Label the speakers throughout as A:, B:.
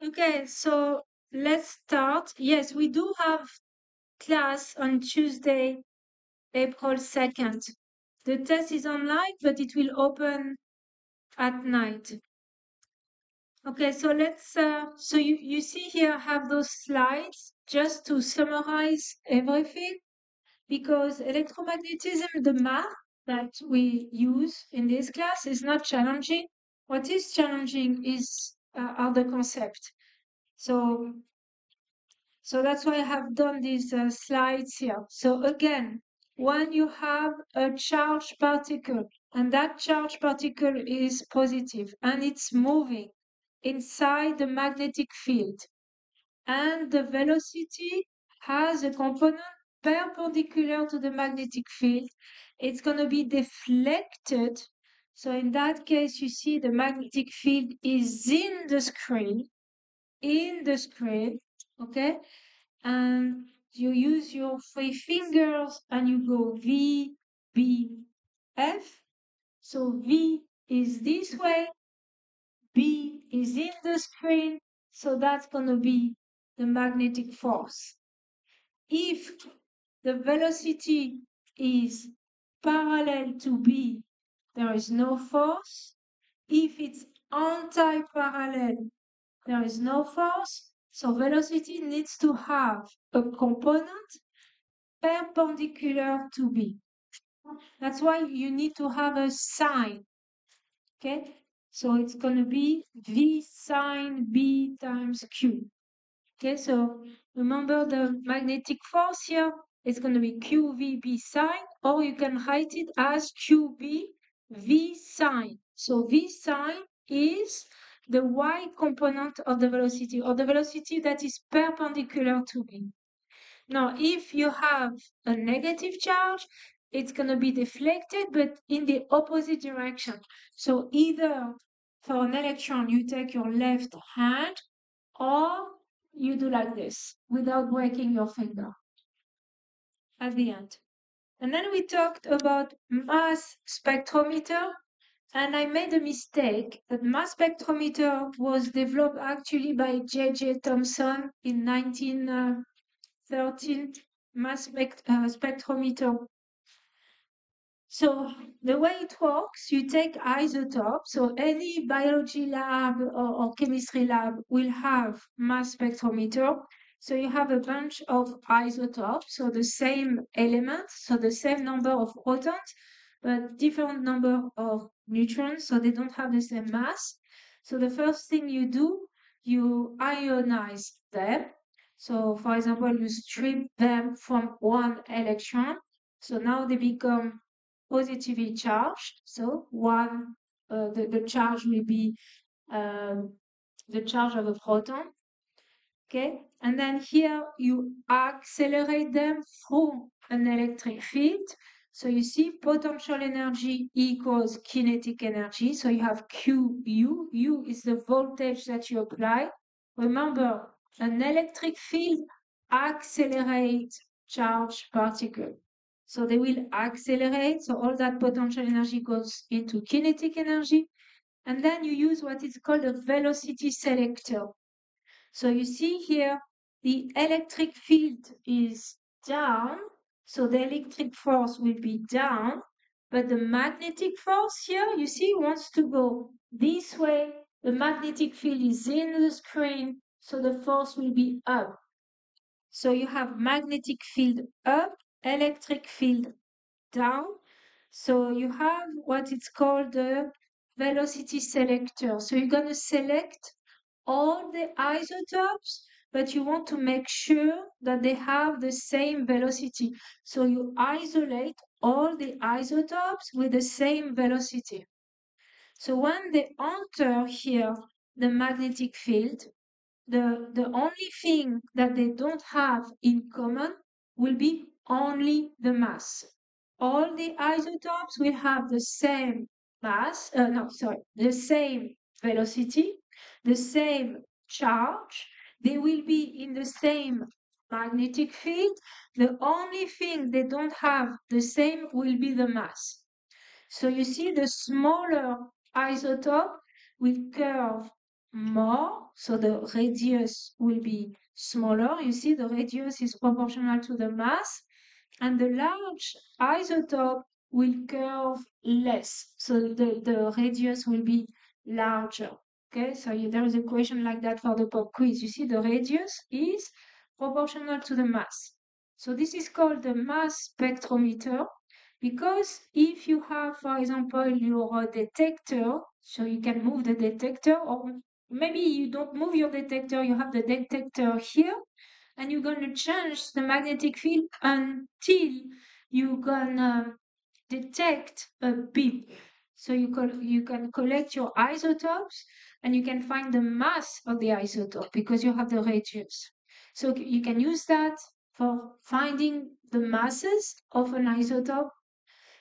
A: Okay, so let's start. Yes, we do have class on Tuesday, April 2nd. The test is online, but it will open at night. Okay, so let's, uh, so you, you see here, I have those slides just to summarize everything because electromagnetism, the math that we use in this class is not challenging. What is challenging is uh, are the concept. So, so that's why I have done these uh, slides here. So again, when you have a charged particle and that charged particle is positive and it's moving inside the magnetic field and the velocity has a component perpendicular to the magnetic field, it's going to be deflected. So in that case, you see the magnetic field is in the screen, in the screen, okay? And you use your three fingers and you go V, B, F. So V is this way, B is in the screen, so that's going to be the magnetic force. If the velocity is parallel to B, there is no force. If it's anti-parallel, there is no force. So velocity needs to have a component perpendicular to B. That's why you need to have a sign. Okay, so it's going to be V sine B times Q. Okay, so remember the magnetic force here is going to be QVB sine, or you can write it as QB V sine. So V sine is the y component of the velocity, or the velocity that is perpendicular to B. Now, if you have a negative charge, it's going to be deflected, but in the opposite direction. So either for an electron, you take your left hand, or you do like this without breaking your finger at the end. And then we talked about mass spectrometer, and I made a mistake that mass spectrometer was developed actually by J.J. Thomson in 1913, mass spect uh, spectrometer. So the way it works, you take isotopes. So any biology lab or, or, chemistry lab will have mass spectrometer. So you have a bunch of isotopes, so the same element, so the same number of protons, but different number of neutrons, so they don't have the same mass. So the first thing you do, you ionize them. So for example, you strip them from one electron. So now they become positively charged. So one, uh, the, the charge will be um, the charge of a proton. Okay, and then here you accelerate them through an electric field. So you see potential energy equals kinetic energy. So you have QU. U is the voltage that you apply. Remember, an electric field accelerates charged particle. So they will accelerate. So all that potential energy goes into kinetic energy. And then you use what is called a velocity selector. So you see here, the electric field is down. So the electric force will be down. But the magnetic force here, you see, wants to go this way. The magnetic field is in the screen. So the force will be up. So you have magnetic field up electric field down. So you have what it's called the velocity selector. So you're going to select all the isotopes, but you want to make sure that they have the same velocity. So you isolate all the isotopes with the same velocity. So when they enter here the magnetic field, the, the only thing that they don't have in common will be only the mass. All the isotopes will have the same mass, uh, no, sorry, the same velocity, the same charge. They will be in the same magnetic field. The only thing they don't have the same will be the mass. So you see the smaller isotope will curve more, so the radius will be smaller. You see the radius is proportional to the mass and the large isotope will curve less. So the, the radius will be larger. Okay, so there is a question like that for the pop quiz. You see the radius is proportional to the mass. So this is called the mass spectrometer because if you have, for example, your detector, so you can move the detector or maybe you don't move your detector, you have the detector here and you're going to change the magnetic field until you're going to detect a beam. So you can, you can collect your isotopes and you can find the mass of the isotope because you have the radius. So you can use that for finding the masses of an isotope.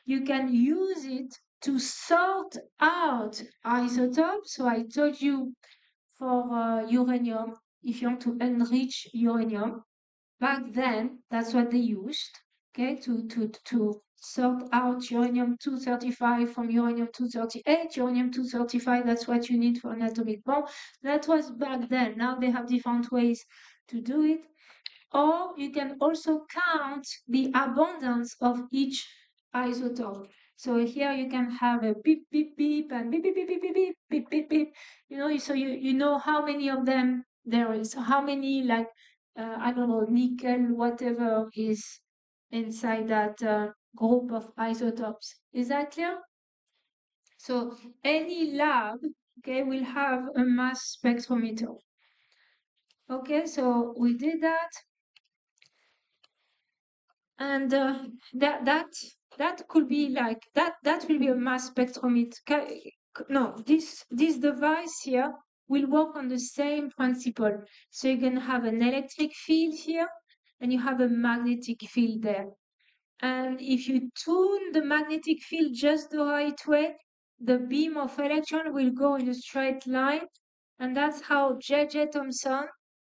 A: You can use it to sort out isotopes. So I told you for uh, uranium, if you want to enrich uranium, back then, that's what they used, okay, to, to, to sort out uranium-235 from uranium-238. Uranium-235, that's what you need for an atomic bomb. That was back then. Now they have different ways to do it. Or you can also count the abundance of each isotope. So here you can have a beep, beep, beep, and beep, beep, beep, beep, beep, beep, beep, beep. You know, so you, you know how many of them there is, how many, like, uh, I don't know, nickel, whatever is inside that uh, group of isotopes. Is that clear? So any lab, okay, will have a mass spectrometer. Okay, so we did that and uh, that that that could be like that that will be a mass spectrometer no this this device here will work on the same principle so you can have an electric field here and you have a magnetic field there and if you tune the magnetic field just the right way the beam of electron will go in a straight line and that's how J.J. Thomson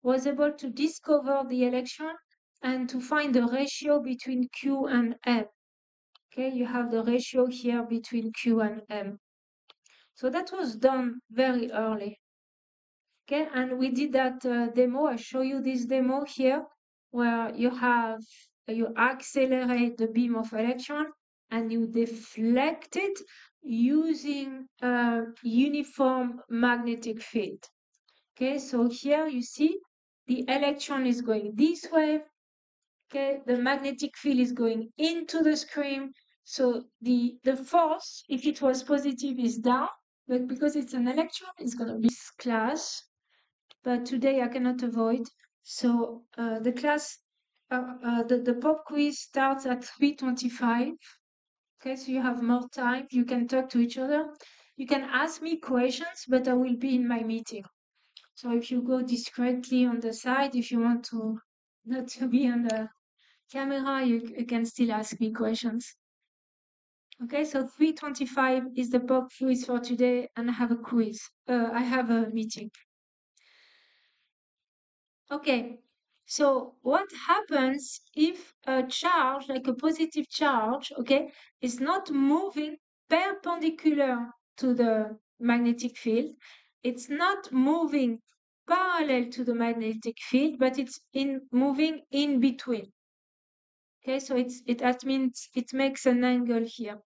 A: was able to discover the electron and to find the ratio between Q and M. Okay, you have the ratio here between Q and M. So that was done very early. Okay, and we did that uh, demo. I show you this demo here where you have, you accelerate the beam of electron and you deflect it using a uniform magnetic field. Okay, so here you see the electron is going this way. Okay the magnetic field is going into the screen. So the the force if it was positive is down but because it's an electron it's going to be class. But today i cannot avoid. So uh, the class uh, uh, the, the pop quiz starts at 3.25 okay so you have more time you can talk to each other you can ask me questions but i will be in my meeting so if you go discreetly on the side if you want to not to be on the camera, you, you can still ask me questions. Okay, so 325 is the pop quiz for today, and I have a quiz. Uh, I have a meeting. Okay, so what happens if a charge, like a positive charge, okay, is not moving perpendicular to the magnetic field? It's not moving parallel to the magnetic field, but it's in moving in between. Okay, so it's it that means it makes an angle here.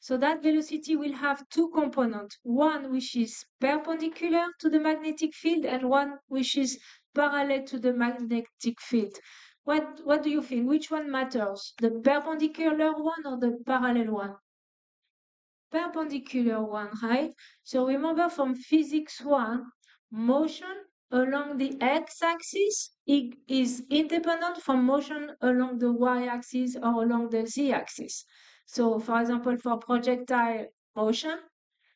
A: So that velocity will have two components, one which is perpendicular to the magnetic field and one which is parallel to the magnetic field. What, what do you think? Which one matters? The perpendicular one or the parallel one? Perpendicular one, right? So remember from physics one, motion along the x-axis is independent from motion along the y-axis or along the z-axis. So for example, for projectile motion,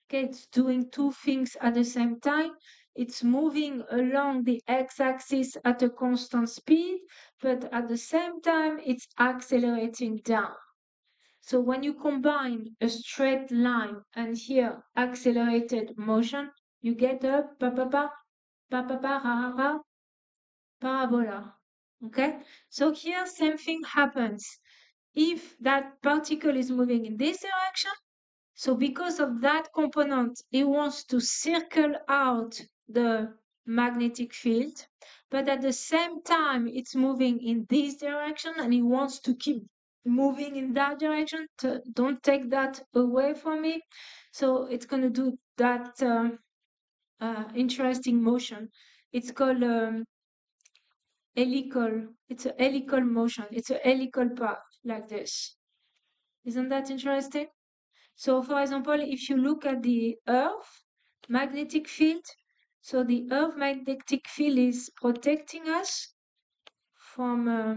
A: okay, it's doing two things at the same time. It's moving along the x-axis at a constant speed, but at the same time, it's accelerating down. So when you combine a straight line and here accelerated motion, you get a pa pa pa pa pa pa ra ra parabola. Okay, so here same thing happens. If that particle is moving in this direction, so because of that component, it wants to circle out the magnetic field, but at the same time, it's moving in this direction and it wants to keep moving in that direction. To, don't take that away from me. So it's going to do that uh, uh, interesting motion. It's called um, helical. It's a helical motion. It's a helical path like this. Isn't that interesting? So for example, if you look at the Earth magnetic field, so the Earth magnetic field is protecting us from uh,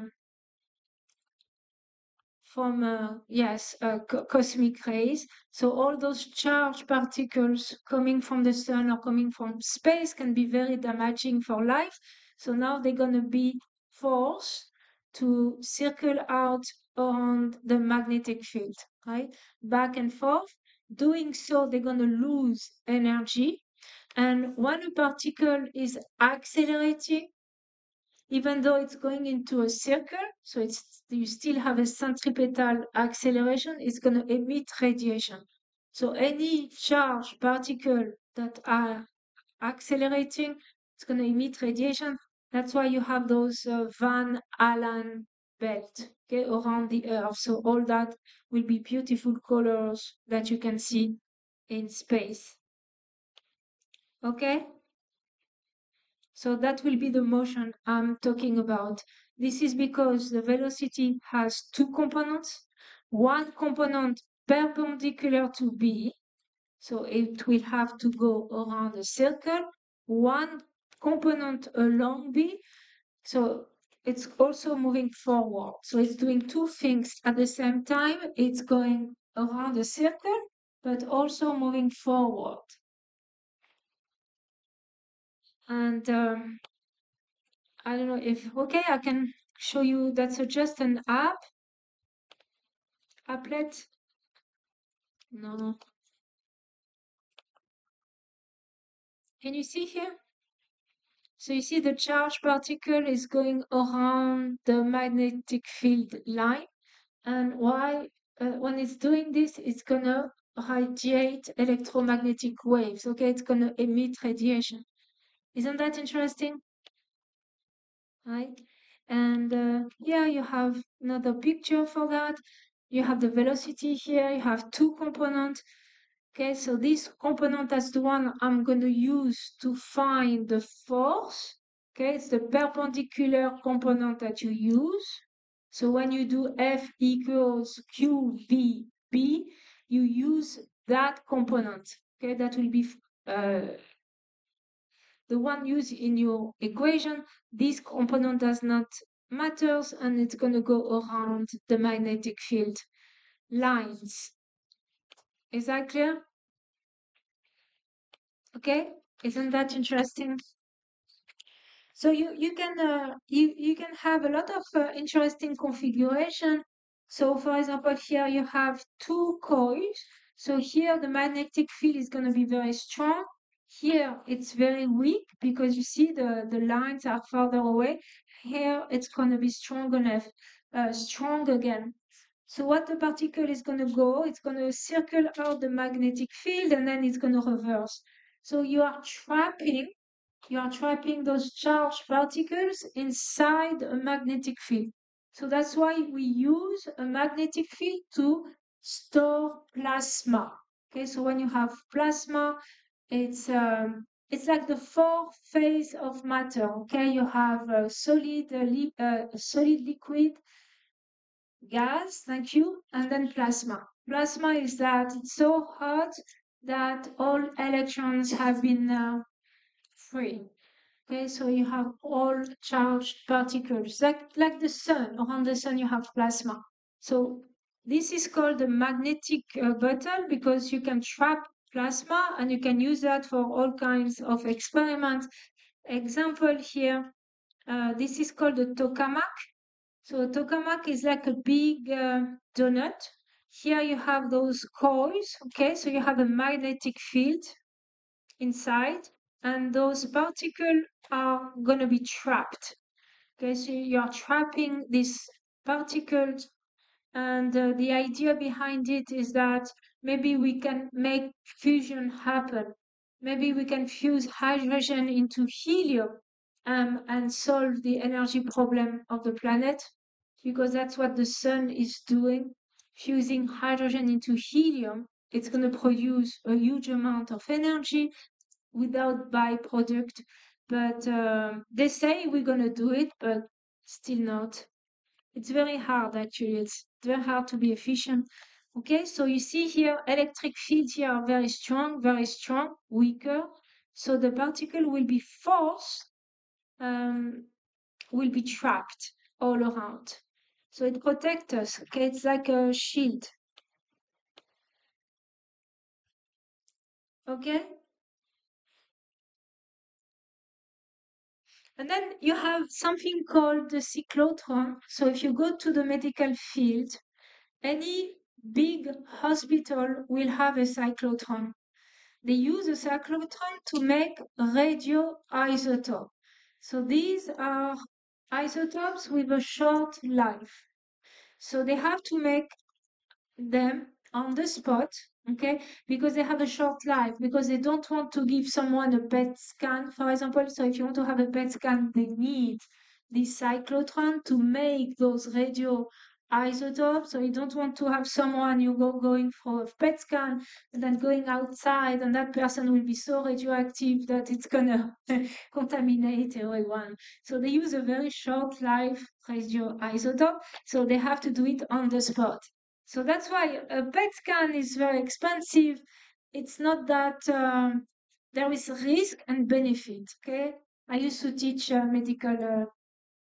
A: from uh, yes uh, co cosmic rays. So all those charged particles coming from the sun or coming from space can be very damaging for life. So now they're gonna be forced to circle out around the magnetic field, right? Back and forth. Doing so, they're gonna lose energy. And when a particle is accelerating, even though it's going into a circle, so it's you still have a centripetal acceleration, it's going to emit radiation. So any charged particle that are accelerating, it's going to emit radiation. That's why you have those uh, Van Allen belt okay, around the Earth. So all that will be beautiful colors that you can see in space. Okay? So that will be the motion I'm talking about. This is because the velocity has two components. One component perpendicular to B, so it will have to go around a circle. One component along B, so it's also moving forward. So it's doing two things at the same time. It's going around a circle, but also moving forward. And um, I don't know if, okay, I can show you that's just an app, applet. No. Can you see here? So you see the charge particle is going around the magnetic field line. And why, uh, when it's doing this, it's gonna radiate electromagnetic waves, okay? It's gonna emit radiation. Isn't that interesting? Right? And uh, yeah, you have another picture for that. You have the velocity here. You have two components. Okay, so this component is the one I'm going to use to find the force. Okay, it's the perpendicular component that you use. So when you do F equals QVB, you use that component. Okay, that will be uh, the one used in your equation, this component does not matters and it's going to go around the magnetic field lines. Is that clear? Okay, isn't that interesting? So you, you can uh, you, you can have a lot of uh, interesting configuration. So for example, here you have two coils. So here the magnetic field is going to be very strong here it's very weak because you see the, the lines are farther away. Here it's going to be strong enough, uh, strong again. So what the particle is going to go, it's going to circle out the magnetic field and then it's going to reverse. So you are trapping, you are trapping those charged particles inside a magnetic field. So that's why we use a magnetic field to store plasma. Okay, so when you have plasma, it's um, it's like the four phase of matter. Okay, you have a solid, a li solid liquid, gas. Thank you, and then plasma. Plasma is that it's so hot that all electrons have been uh, free. Okay, so you have all charged particles, like like the sun. Around the sun, you have plasma. So this is called the magnetic uh, bottle because you can trap plasma and you can use that for all kinds of experiments. Example here, uh, this is called a tokamak. So a tokamak is like a big uh, donut. Here you have those coils, okay? So you have a magnetic field inside and those particles are going to be trapped. Okay, so you're trapping these particles and uh, the idea behind it is that maybe we can make fusion happen. maybe we can fuse hydrogen into helium um, and solve the energy problem of the planet because that's what the sun is doing. Fusing hydrogen into helium it's going to produce a huge amount of energy without byproduct. But um, they say we're going to do it but still not. It's very hard actually. It's very hard to be efficient Okay, so you see here electric fields here are very strong, very strong, weaker. So the particle will be forced, um, will be trapped all around. So it protects us, okay? It's like a shield. Okay? And then you have something called the cyclotron. So if you go to the medical field, any big hospital will have a cyclotron. They use a cyclotron to make radioisotope. So these are isotopes with a short life. So they have to make them on the spot, okay, because they have a short life, because they don't want to give someone a PET scan, for example. So if you want to have a PET scan, they need this cyclotron to make those radio isotopes. So you don't want to have someone you go going for a PET scan and then going outside and that person will be so radioactive that it's gonna contaminate everyone. So they use a very short life radioisotope. So they have to do it on the spot. So that's why a PET scan is very expensive. It's not that um, there is risk and benefit. Okay, I used to teach uh, medical uh,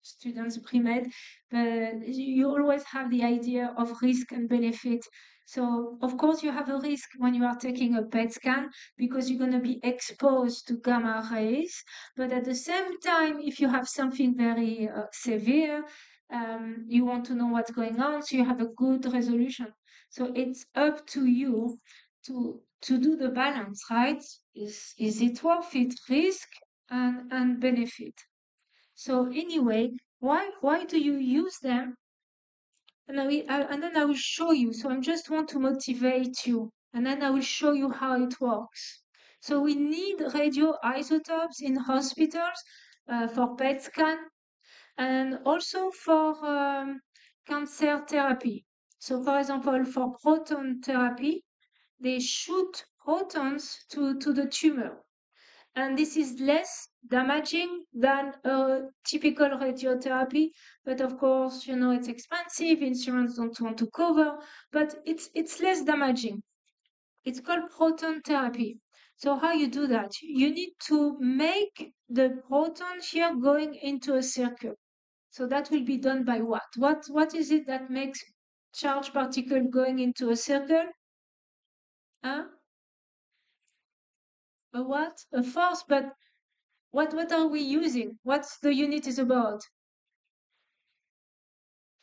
A: students pre-med, but you always have the idea of risk and benefit. So of course you have a risk when you are taking a PET scan because you're going to be exposed to gamma rays. But at the same time, if you have something very uh, severe, um, you want to know what's going on, so you have a good resolution. So it's up to you to to do the balance, right? Is is it worth it, risk and and benefit? So anyway, why why do you use them? And I and then I will show you. So I just want to motivate you, and then I will show you how it works. So we need radioisotopes in hospitals uh, for PET scan and also for um, cancer therapy. So for example, for proton therapy, they shoot protons to, to the tumor. And this is less damaging than a typical radiotherapy. But of course, you know, it's expensive. Insurance don't want to cover, but it's, it's less damaging. It's called proton therapy. So how you do that? You need to make the proton here going into a circle. So that will be done by what? What what is it that makes charge particle going into a circle? Huh? A what? A force, but what what are we using? What's the unit is about?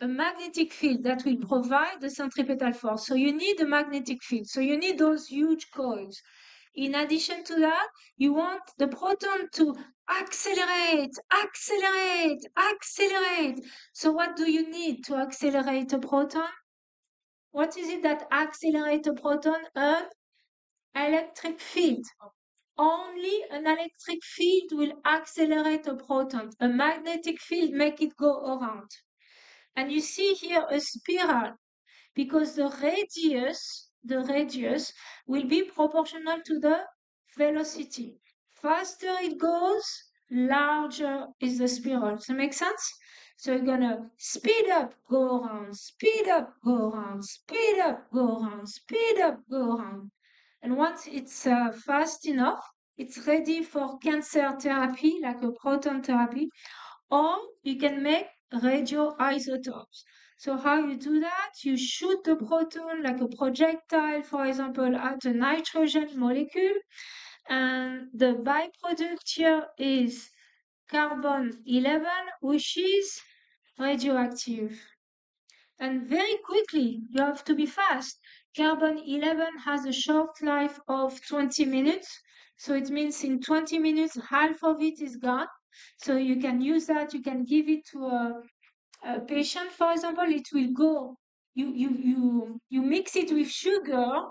A: A magnetic field that will provide the centripetal force. So you need a magnetic field. So you need those huge coils. In addition to that, you want the proton to accelerate, accelerate, accelerate. So what do you need to accelerate a proton? What is it that accelerates a proton? An electric field. Only an electric field will accelerate a proton. A magnetic field make it go around. And you see here a spiral because the radius the radius will be proportional to the velocity. Faster it goes, larger is the spiral. Does that make sense? So you're gonna speed up, go around, speed up, go around, speed up, go around, speed up, go around. And once it's uh, fast enough, it's ready for cancer therapy, like a proton therapy, or you can make radioisotopes. So how you do that? You shoot the proton like a projectile, for example, at a nitrogen molecule. And the byproduct here is carbon 11, which is radioactive. And very quickly, you have to be fast. Carbon 11 has a short life of 20 minutes. So it means in 20 minutes, half of it is gone. So you can use that, you can give it to a, a patient, for example, it will go, you, you, you, you mix it with sugar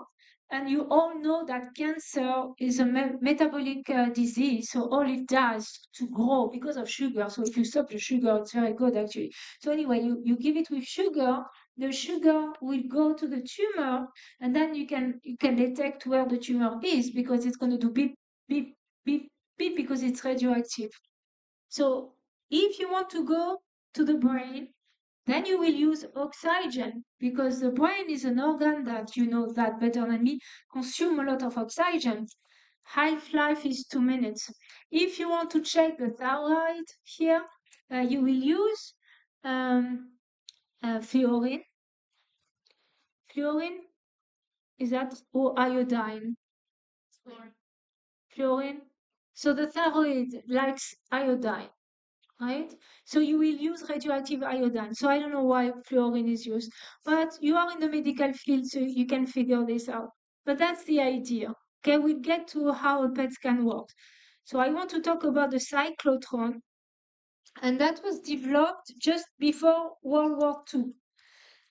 A: and you all know that cancer is a me metabolic uh, disease, so all it does to grow because of sugar. So if you stop the sugar, it's very good actually. So anyway, you, you give it with sugar, the sugar will go to the tumor, and then you can you can detect where the tumor is because it's going to do beep beep beep beep because it's radioactive. So if you want to go to the brain, then you will use oxygen because the brain is an organ that you know that better than me, consume a lot of oxygen. Half-life is two minutes. If you want to check the thyroid here, uh, you will use um, uh, fluorine. Fluorine, is that, or iodine? Fluorine. So the thyroid likes iodine right? So you will use radioactive iodine. So I don't know why fluorine is used, but you are in the medical field, so you can figure this out. But that's the idea. Okay, we'll get to how a PET scan works. So I want to talk about the cyclotron, and that was developed just before World War II.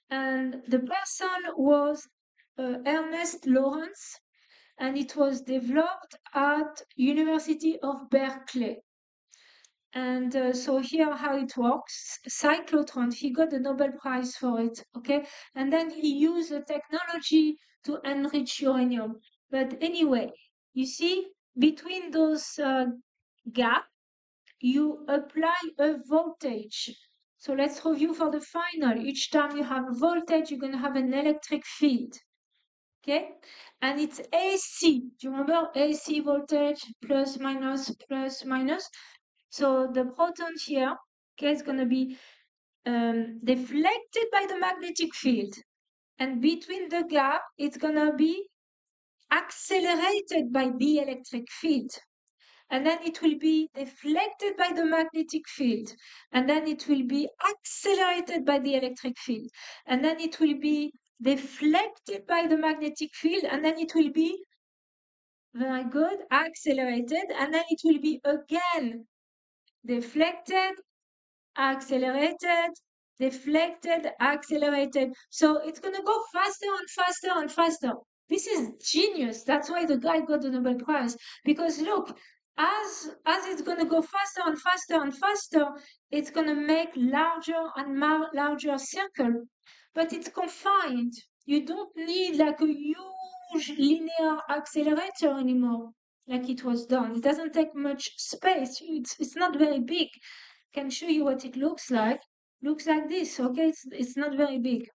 A: And the person was uh, Ernest Lawrence, and it was developed at University of Berkeley. And uh, so here how it works, cyclotron, he got the Nobel Prize for it, okay? And then he used the technology to enrich uranium. But anyway, you see, between those uh, gap, you apply a voltage. So let's review for the final. Each time you have a voltage, you're going to have an electric field. Okay? And it's AC. Do you remember AC voltage, plus, minus, plus, minus? So the proton here, okay, is going to be um, deflected by the magnetic field. And between the gap, it's going to be accelerated by the electric field. And then it will be deflected by the magnetic field. And then it will be accelerated by the electric field. And then it will be deflected by the magnetic field. And then it will be very good, accelerated. And then it will be again deflected, accelerated, deflected, accelerated. So it's going to go faster and faster and faster. This is genius. That's why the guy got the Nobel Prize. Because look, as, as it's going to go faster and faster and faster, it's going to make larger and larger circle. But it's confined. You don't need like a huge linear accelerator anymore like it was done. It doesn't take much space. It's, it's not very big. Can show you what it looks like. Looks like this, okay? It's, it's not very big.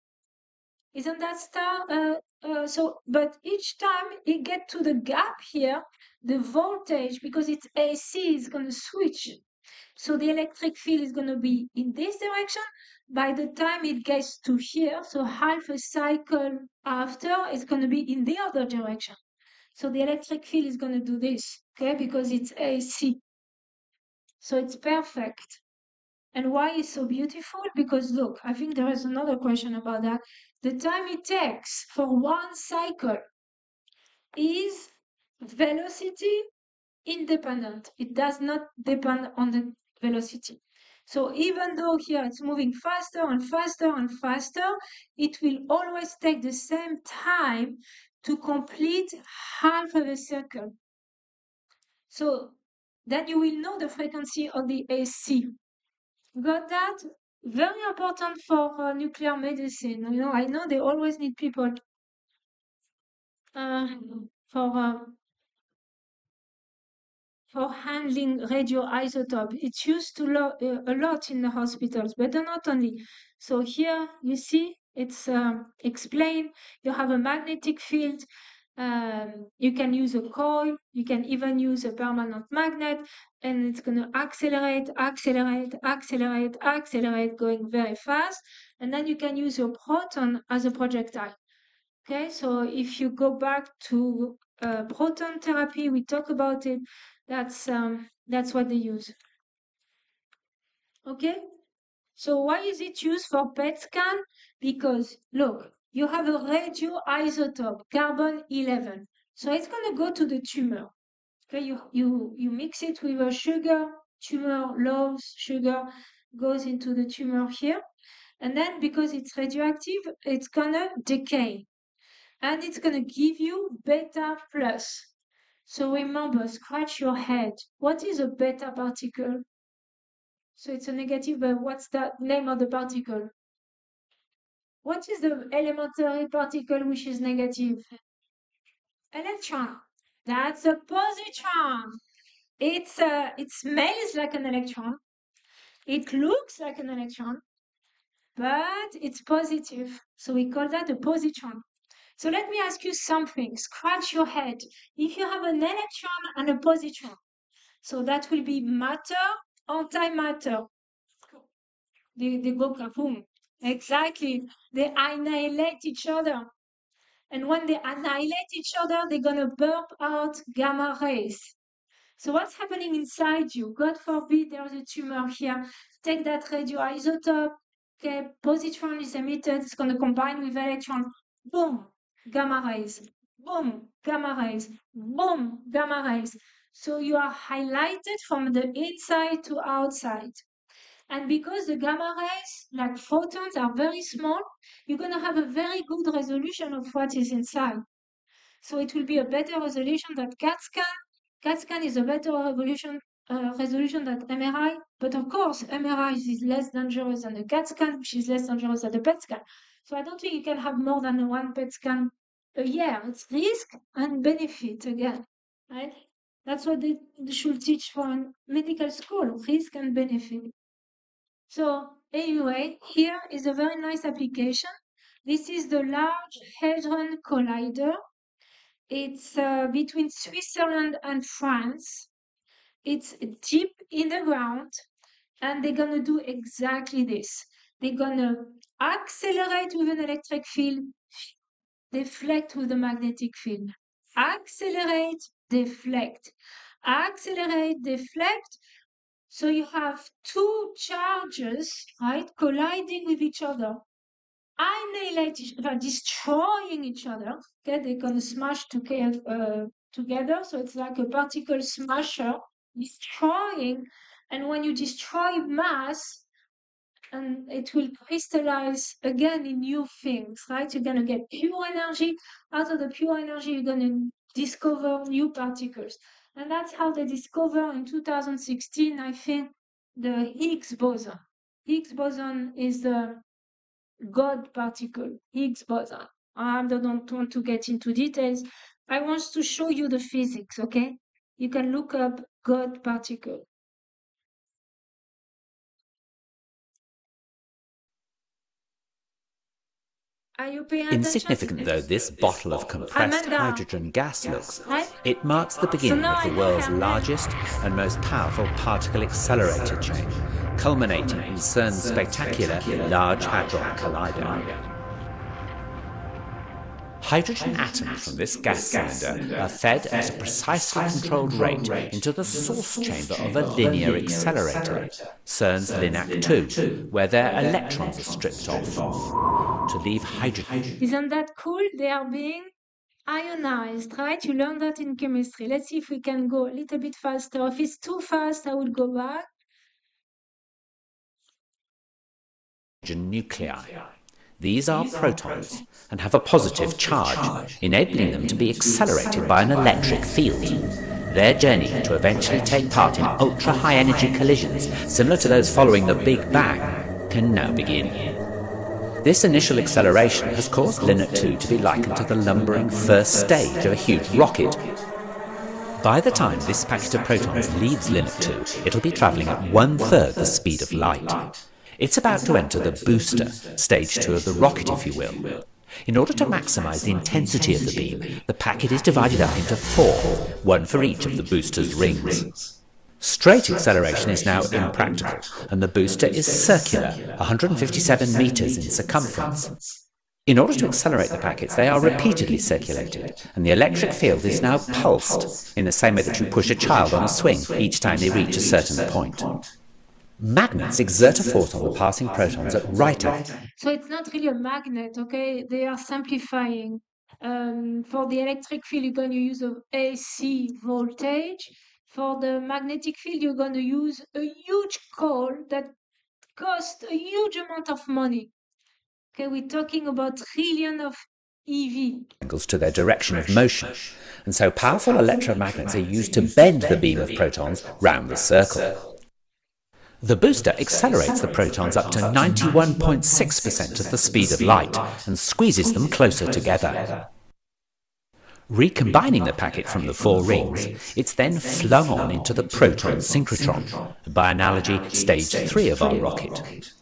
A: Isn't that star? Uh, uh, so, but each time it get to the gap here, the voltage, because it's AC, is going to switch. So the electric field is going to be in this direction. By the time it gets to here, so half a cycle after, it's going to be in the other direction. So the electric field is going to do this, okay, because it's AC. So it's perfect. And why is so beautiful? Because look, I think there is another question about that. The time it takes for one cycle is velocity independent. It does not depend on the velocity. So even though here it's moving faster and faster and faster, it will always take the same time to complete half of a circle. So then you will know the frequency of the AC. Got that? Very important for uh, nuclear medicine. You know, I know they always need people uh, for uh, for handling radioisotope. It's used to lo uh, a lot in the hospitals, but not only. So here you see it's um, explained. You have a magnetic field. Um, you can use a coil. You can even use a permanent magnet, and it's going to accelerate, accelerate, accelerate, accelerate, going very fast. And then you can use your proton as a projectile. Okay, so if you go back to uh, proton therapy, we talk about it. That's um, that's what they use. Okay. So why is it used for PET scan? Because look, you have a radioisotope, carbon 11. So it's going to go to the tumor. Okay, you, you, you mix it with a sugar, tumor loves sugar, goes into the tumor here. And then because it's radioactive, it's going to decay. and it's going to give you beta plus. So remember, scratch your head. What is a beta particle? So it's a negative, but what's the name of the particle? What is the elementary particle which is negative? Electron. That's a positron. It's uh, it smells like an electron. It looks like an electron, but it's positive. So we call that a positron. So let me ask you something. Scratch your head. If you have an electron and a positron, so that will be matter, antimatter. They, they go kaboom. Exactly. They annihilate each other. And when they annihilate each other, they're going to burp out gamma rays. So what's happening inside you? God forbid there's a tumor here. Take that radioisotope. Okay, positron is emitted. It's going to combine with electron. Boom, gamma rays. Boom, gamma rays. Boom, gamma rays. So you are highlighted from the inside to outside. And because the gamma rays, like photons, are very small, you're going to have a very good resolution of what is inside. So it will be a better resolution than CAT scan. CAT scan is a better resolution, uh, resolution than MRI. But of course, MRI is less dangerous than the CAT scan, which is less dangerous than the PET scan. So I don't think you can have more than one PET scan a year. It's risk and benefit again, right? That's what they, should teach for medical school, risk and benefit. So anyway, here is a very nice application. This is the Large Hadron Collider. It's uh, between Switzerland and France. It's deep in the ground, and they're going to do exactly this. They're going to accelerate with an electric field, deflect with a magnetic field. Accelerate, deflect. Accelerate, deflect, so you have two charges, right, colliding with each other, annihilating, uh, destroying each other. Okay, they're gonna smash together, uh, together. So it's like a particle smasher, destroying. And when you destroy mass, and it will crystallize again in new things, right? You're gonna get pure energy. Out of the pure energy, you're gonna discover new particles. And that's how they discover in 2016, I think, the Higgs boson. Higgs boson is the God particle, Higgs boson. I don't want to get into details. I want to show you the physics, okay? You can look up God particle.
B: Insignificant though this? bottle of compressed hydrogen gas looks, it marks the beginning of the world's largest and most powerful particle accelerator chain, culminating in CERN's spectacular Large Hadron Collider. Hydrogen atoms from this gas cylinder are fed at a precisely controlled rate into the source chamber of a linear accelerator, CERN's LINAC 2, where their electrons are stripped off to leave hydrogen.
A: Isn't that cool? They are being ionized, right? You learned that in chemistry. Let's see if we can go a little bit faster. If it's too fast, I will go back.
B: Nuclei. These are protons and have a positive charge, enabling them to be accelerated by an electric field. Their journey to eventually take part in ultra-high energy collisions, similar to those following the Big Bang, can now begin. This initial acceleration has caused LINAC 2 to be likened to the lumbering first stage of a huge rocket. By the time this packet of protons leaves LINAC 2, it'll be travelling at one-third the speed of light. It's about to enter the booster, stage two of the rocket, if you will. In order to maximize the intensity of the beam, the packet is divided up into four, one for each of the booster's rings. Straight acceleration is now impractical, and the booster is circular, 157 meters in circumference. In order to accelerate the packets, they are repeatedly circulated, and the electric field is now pulsed, in the same way that you push a child on a swing each time they reach a certain point. Magnets exert a force on the passing protons at right angles.
A: So it's not really a magnet, okay? They are simplifying. Um, for the electric field, you're going to use a AC voltage. For the magnetic field, you're going to use a huge coil that costs a huge amount of money. Okay, we're talking about trillion of EV.
B: Angles to their direction of motion, and so powerful electromagnets are used to bend the beam of protons round the circle. The booster accelerates the protons up to 91.6% of the speed of light and squeezes them closer together. Recombining the packet from the four rings, it's then flung on into the proton synchrotron, by analogy stage 3 of our rocket.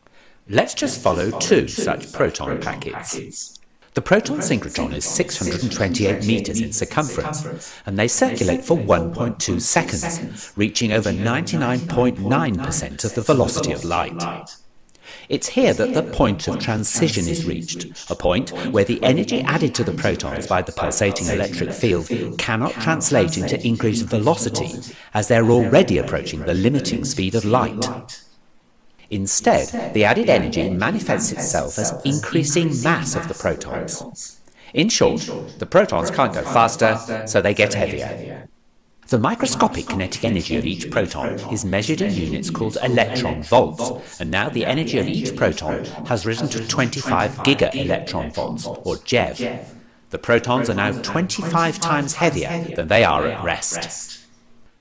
B: Let's just follow two such proton packets. The proton synchrotron is 628 meters in circumference, and they circulate for 1.2 seconds, reaching over 99.9% of the velocity of light. It's here that the point of transition is reached, a point where the energy added to the protons by the pulsating electric field cannot translate into increased velocity, as they're already approaching the limiting speed of light. Instead, the added energy manifests itself as increasing mass of the protons. In short, the protons can't go faster, so they get heavier. The microscopic kinetic energy of each proton is measured in units called electron volts, and now the energy of each proton has risen to 25 giga electron volts, or GeV. The protons are now 25 times heavier than they are at rest.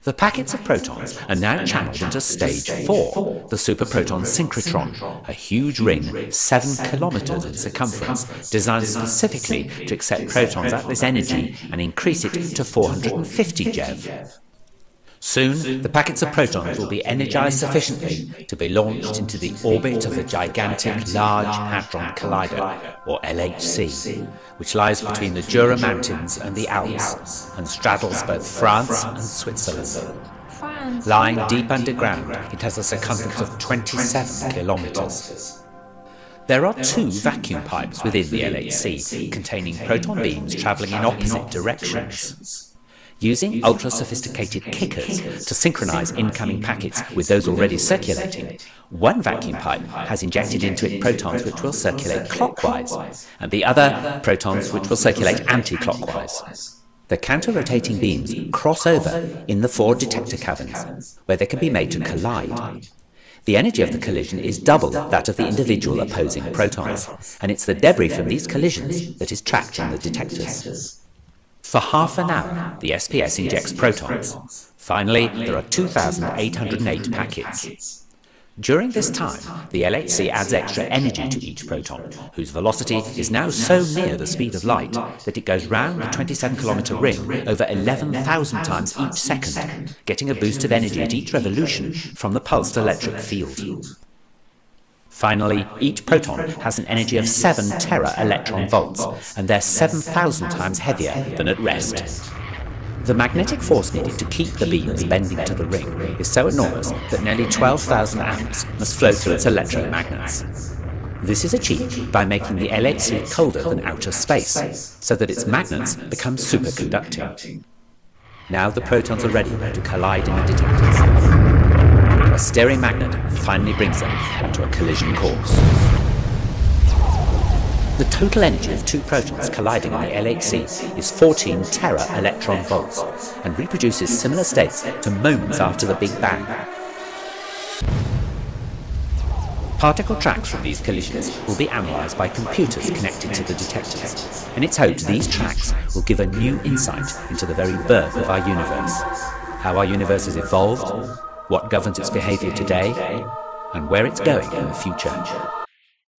B: The packets of protons are now channeled into stage 4, the superproton synchrotron, a huge ring 7 kilometers in circumference, designed specifically to accept protons at this energy and increase it to 450 GeV. Soon, the packets of protons will be energized sufficiently to be launched into the orbit of the gigantic Large Hadron Collider, or LHC, which lies between the Jura Mountains and the Alps, and straddles both France and Switzerland. Lying deep underground, it has a circumference of 27 kilometers. There are two vacuum pipes within the LHC, containing proton beams traveling in opposite directions. Using ultra-sophisticated kickers to synchronize incoming packets with those already circulating, one vacuum pipe has injected into it protons which will circulate clockwise, and the other protons which will circulate anti-clockwise. The counter-rotating beams cross over in the four detector caverns, where they can be made to collide. The energy of the collision is double that of the individual opposing protons, and it's the debris from these collisions that is tracked in the detectors. For half an hour, the SPS injects protons. Finally, there are 2,808 packets. During this time, the LHC adds extra energy to each proton, whose velocity is now so near the speed of light that it goes round the 27 kilometer ring over 11,000 times each second, getting a boost of energy at each revolution from the pulsed electric field. Finally, each proton has an energy of 7 tera electron volts, and they're 7,000 times heavier than at rest. The magnetic force needed to keep the beams bending to the ring is so enormous that nearly 12,000 amps must flow through its electromagnets. This is achieved by making the LHC colder than outer space, so that its magnets become superconducting. Now the protons are ready to collide in the detectors a steering magnet finally brings them to a collision course. The total energy of two protons colliding in the LHC is 14 tera electron volts and reproduces similar states to moments after the Big Bang. Particle tracks from these collisions will be analysed by computers connected to the detectors, and it's hoped these tracks will give a new insight into the very birth of our universe, how our universe has evolved, what governs its behavior today, and where it's going in the future.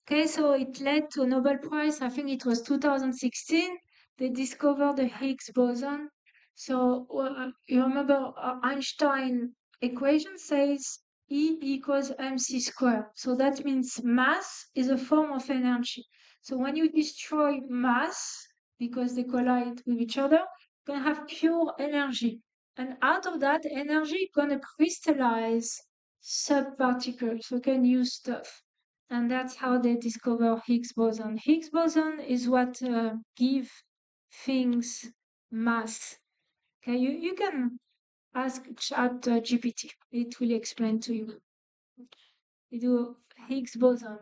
A: Okay, so it led to a Nobel Prize, I think it was 2016. They discovered the Higgs boson. So uh, you remember uh, Einstein equation says E equals mc squared. So that means mass is a form of energy. So when you destroy mass, because they collide with each other, you can have pure energy. And out of that energy, gonna crystallize subparticles, okay, new stuff. And that's how they discover Higgs boson. Higgs boson is what uh, give things mass. Okay, you, you can ask Chat GPT. It will explain to you. You do Higgs boson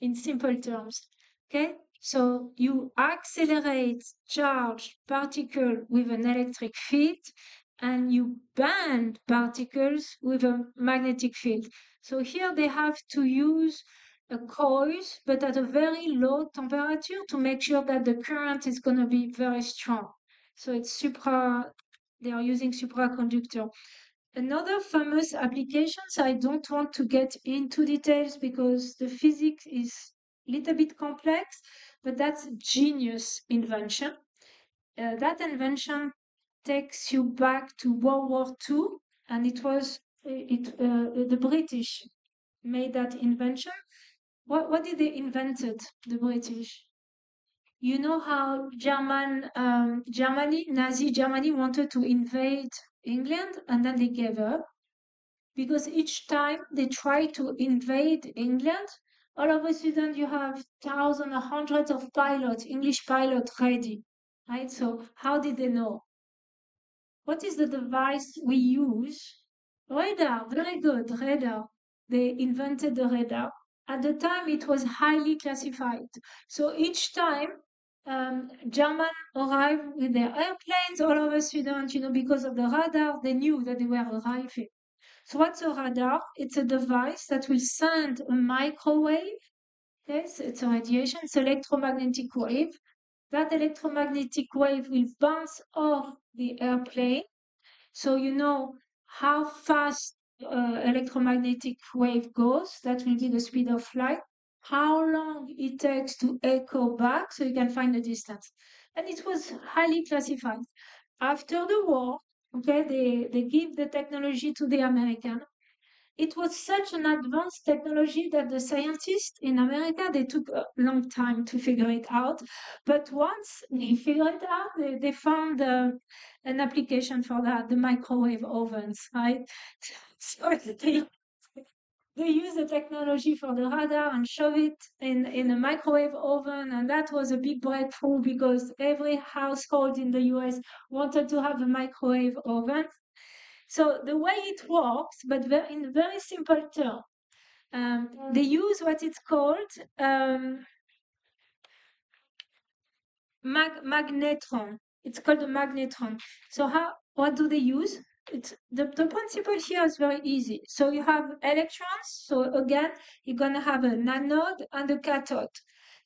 A: in simple terms. Okay, so you accelerate charged particle with an electric field and you band particles with a magnetic field. So here they have to use a coils, but at a very low temperature to make sure that the current is going to be very strong. So it's supra, they are using supraconductor. Another famous applications, I don't want to get into details because the physics is a little bit complex, but that's genius invention. Uh, that invention takes you back to World War II, and it was it uh, the British made that invention what what did they invented the British? You know how German um, Germany Nazi Germany wanted to invade England and then they gave up because each time they tried to invade England, all of a sudden you have thousands or hundreds of pilots, English pilots ready, right? So how did they know? What is the device we use? Radar, very good, radar. They invented the radar at the time it was highly classified. So each time um, German arrived with their airplanes, all of a sudden, you know, because of the radar, they knew that they were arriving. So what's a radar? It's a device that will send a microwave. Yes, it's a radiation, it's electromagnetic wave. That electromagnetic wave will bounce off the airplane. So you know how fast uh, electromagnetic wave goes, that will be the speed of light, how long it takes to echo back so you can find the distance. And it was highly classified. After the war, okay, they, they give the technology to the American. It was such an advanced technology that the scientists in America, they took a long time to figure it out. But once they figured it out, they, they found uh, an application for that, the microwave ovens, right? So they, they use the technology for the radar and shove it in, in a microwave oven. And that was a big breakthrough because every household in the US wanted to have a microwave oven. So the way it works, but very, in very simple terms, um, they use what it's called um, mag magnetron. It's called a magnetron. So how what do they use? It's the, the principle here is very easy. So you have electrons. So again, you're gonna have an anode and a cathode.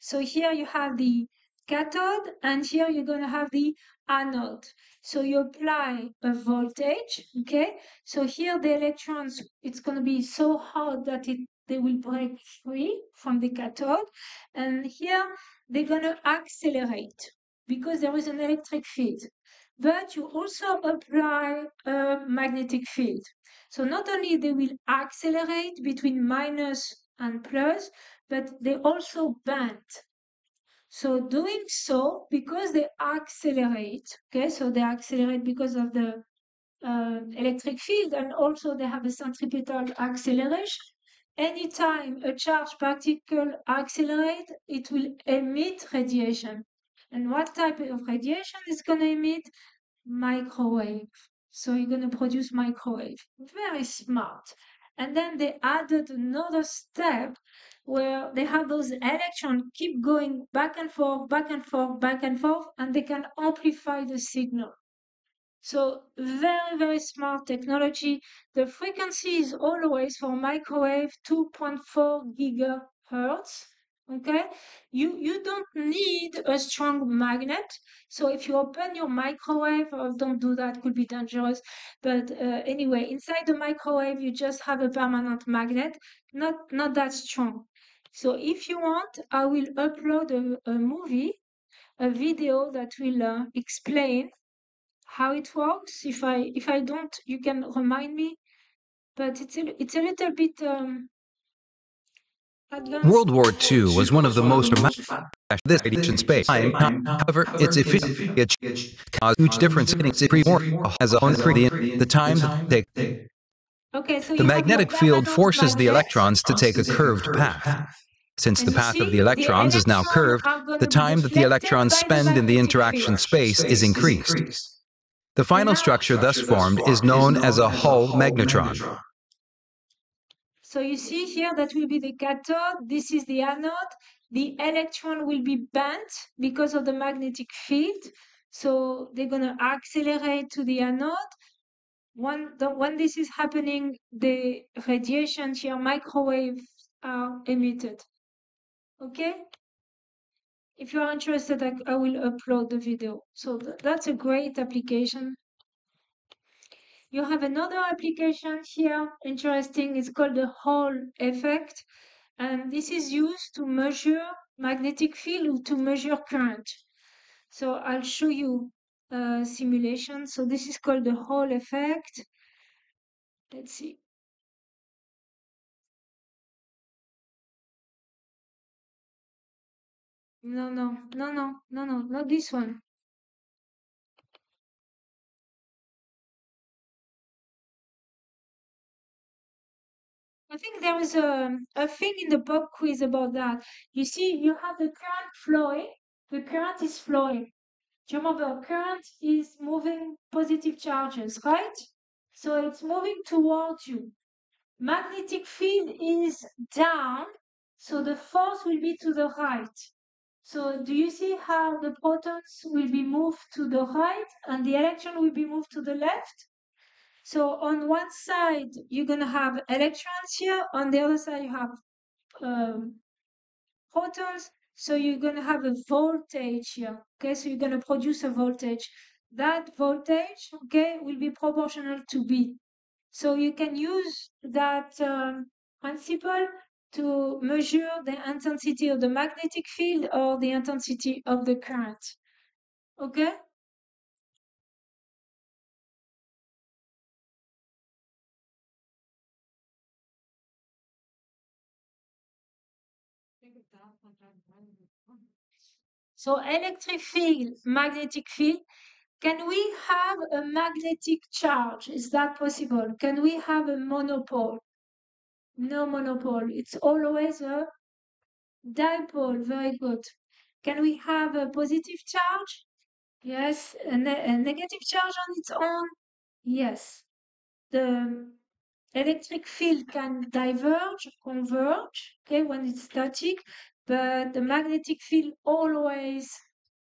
A: So here you have the cathode, and here you're gonna have the anode. So you apply a voltage, okay? So here the electrons, it's going to be so hot that it they will break free from the cathode. And here they're going to accelerate because there is an electric field. But you also apply a magnetic field. So not only they will accelerate between minus and plus, but they also bend. So doing so, because they accelerate, okay, so they accelerate because of the uh, electric field and also they have a centripetal acceleration. Anytime a charged particle accelerates, it will emit radiation. And what type of radiation is going to emit? Microwave. So you're going to produce microwave. Very smart. And then they added another step where they have those electrons keep going back and forth, back and forth, back and forth, and they can amplify the signal. So very, very smart technology. The frequency is always for microwave 2.4 gigahertz. Okay, you you don't need a strong magnet. So if you open your microwave, or don't do that, could be dangerous. But uh, anyway, inside the microwave, you just have a permanent magnet, not not that strong. So if you want, I will upload a, a movie, a video that will uh, explain how it works. If I if I don't, you can remind me. But it's a, it's a little bit um, advanced.
C: World War II was one of the most dramatic this radiation space. Time, however, its efficiency caused huge difference in its pre-war as a creating the time to take.
A: Okay, so
C: The magnetic field forces the electrons to take a curved path. Since the path of the electrons is now curved, the time that the electrons spend in the interaction space is increased. The final structure thus formed is known as a Hull magnetron.
A: So you see here that will be the cathode, this is the anode. The electron will be bent because of the magnetic field. So they're going to accelerate to the anode. When, the, when this is happening, the radiation here, microwave are emitted. Okay? If you are interested, I, I will upload the video. So th that's a great application. You have another application here, interesting. It's called the Hall effect. And this is used to measure magnetic field or to measure current. So I'll show you a simulation. So this is called the Hall effect. Let's see. No, no, no, no, no, no, not this one. I think there is a, a thing in the pop quiz about that. You see, you have the current flowing. The current is flowing. Remember? Current is moving positive charges, right? So it's moving towards you. Magnetic field is down, so the force will be to the right. So do you see how the protons will be moved to the right and the electron will be moved to the left? So on one side, you're going to have electrons here. On the other side, you have um, protons. So you're going to have a voltage here. Okay, so you're going to produce a voltage. That voltage, okay, will be proportional to B. So you can use that um, principle to measure the intensity of the magnetic field or the intensity of the current. Okay? So electric field, magnetic field. Can we have a magnetic charge? Is that possible? Can we have a monopole? No monopole. It's always a dipole. Very good. Can we have a positive charge? Yes. A, ne a negative charge on its own? Yes. The electric field can diverge, converge, okay, when it's static, but the magnetic field always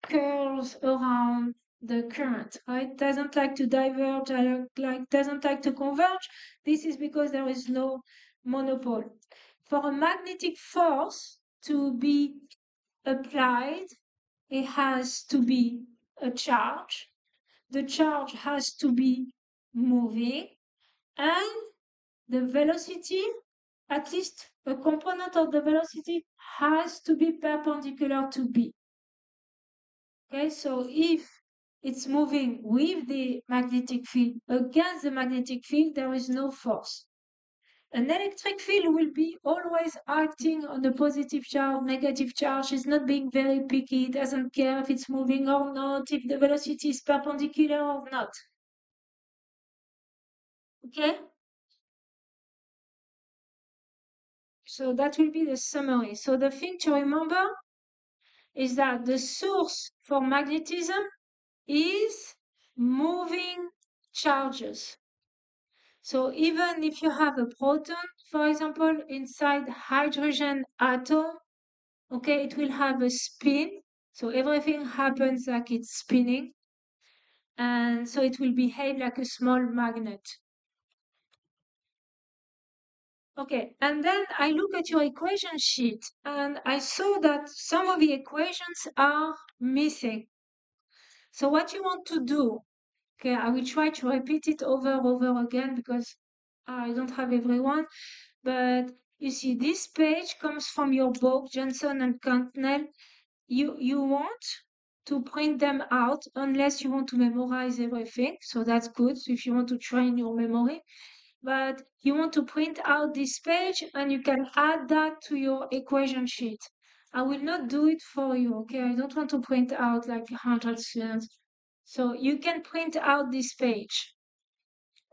A: curls around the current, right? Doesn't like to diverge, like doesn't like to converge. This is because there is no monopole. For a magnetic force to be applied, it has to be a charge. The charge has to be moving and the velocity, at least a component of the velocity has to be perpendicular to B. Okay, so if it's moving with the magnetic field against the magnetic field, there is no force. An electric field will be always acting on the positive charge, negative charge, is not being very picky, it doesn't care if it's moving or not, if the velocity is perpendicular or not. Okay? So that will be the summary. So the thing to remember is that the source for magnetism is moving charges. So even if you have a proton, for example, inside hydrogen atom, okay, it will have a spin. So everything happens like it's spinning. And so it will behave like a small magnet. Okay, and then I look at your equation sheet and I saw that some of the equations are missing. So what you want to do, okay, I will try to repeat it over and over again because I don't have everyone, but you see this page comes from your book, Johnson and Cutnell. You, you want to print them out unless you want to memorize everything. So that's good. So if you want to train your memory, but you want to print out this page and you can add that to your equation sheet. I will not do it for you, okay? I don't want to print out like 100 students. So you can print out this page.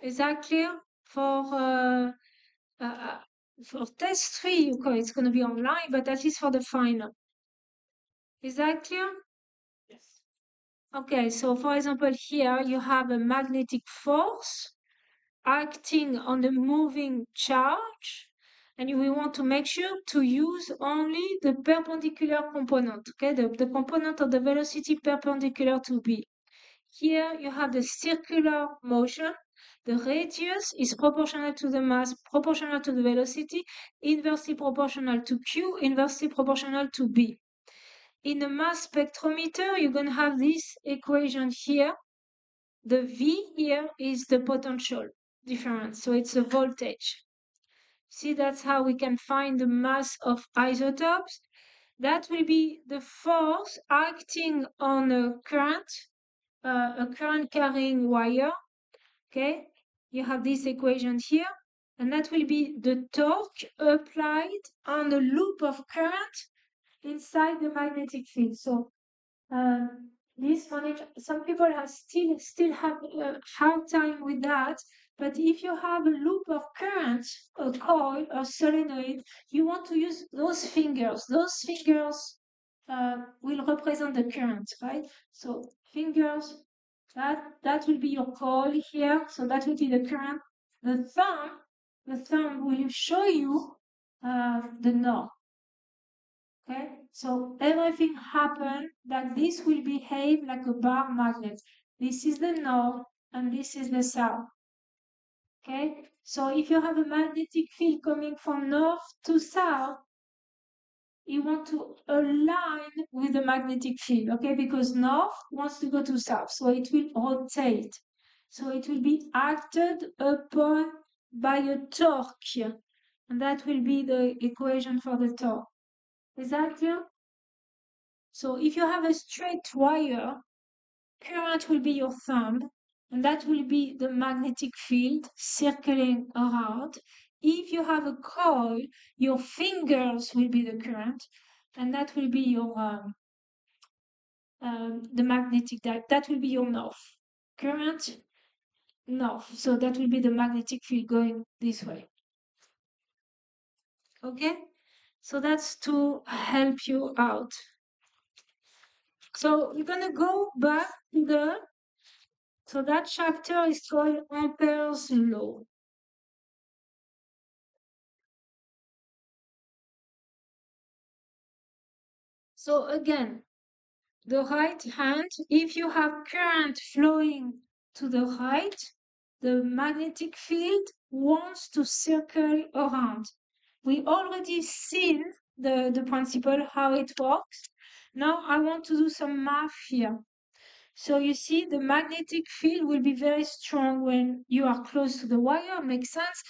A: Is that clear? For uh, uh, uh for test three, okay, it's going to be online, but at least for the final. Is that clear? Yes. Okay, so for example, here you have a magnetic force acting on the moving charge and we want to make sure to use only the perpendicular component, okay, the, the component of the velocity perpendicular to B. Here you have the circular motion, The radius is proportional to the mass, proportional to the velocity, inversely proportional to Q, inversely proportional to B. In the mass spectrometer, you're going to have this equation here. The V here is the potential difference, so it's a voltage. See, that's how we can find the mass of isotopes. That will be the force acting on a current, uh, a current carrying wire. Okay, you have this equation here, and that will be the torque applied on the loop of current inside the magnetic field. So um, this monitor, some people have still still have a hard time with that but if you have a loop of current, a coil, a solenoid, you want to use those fingers. Those fingers uh, will represent the current, right? So fingers, that, that will be your coil here. So that will be the current. The thumb, the thumb will show you uh, the knob. Okay, so everything happen that this will behave like a bar magnet. This is the north and this is the south. Okay, so if you have a magnetic field coming from north to south, you want to align with the magnetic field, okay? Because north wants to go to south, so it will rotate. So it will be acted upon by a torque, and that will be the equation for the torque. Is that clear? So if you have a straight wire, current will be your thumb, and that will be the magnetic field circling around. If you have a coil, your fingers will be the current, and that will be your um, um, the magnetic that that will be your north current north. So that will be the magnetic field going this way. Okay, so that's to help you out. So we're gonna go back to the so that chapter is called Ampere's law. So again, the right hand, if you have current flowing to the right, the magnetic field wants to circle around. We already seen the, the principle, how it works. Now I want to do some math here. So you see the magnetic field will be very strong when you are close to the wire, makes sense.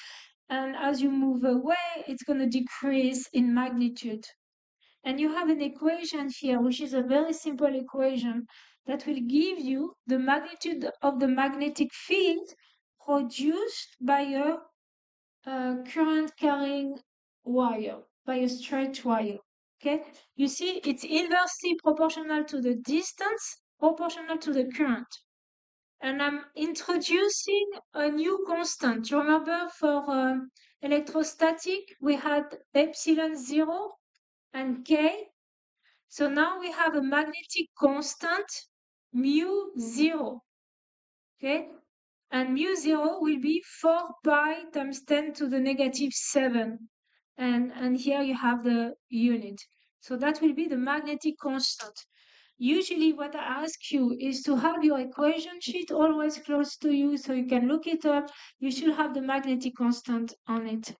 A: And as you move away, it's going to decrease in magnitude. And you have an equation here, which is a very simple equation that will give you the magnitude of the magnetic field produced by a, a current carrying wire, by a straight wire. Okay, you see it's inversely proportional to the distance proportional to the current. And I'm introducing a new constant. You remember for uh, electrostatic, we had epsilon zero and k. So now we have a magnetic constant, mu zero. Okay? And mu zero will be 4 pi times 10 to the negative 7. And, and here you have the unit. So that will be the magnetic constant. Usually what I ask you is to have your equation sheet always close to you so you can look it up. You should have the magnetic constant on it.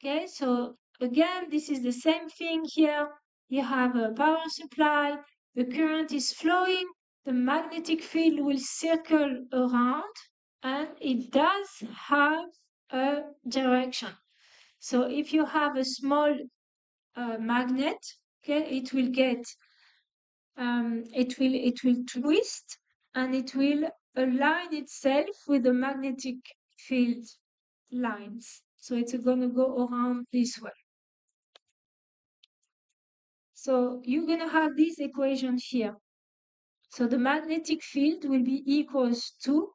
A: Okay, so again, this is the same thing here. You have a power supply, the current is flowing, the magnetic field will circle around, and it does have a direction. So if you have a small uh, magnet, it will get um, it will it will twist and it will align itself with the magnetic field lines. So it's going to go around this way. So you're going to have this equation here. So the magnetic field will be equals to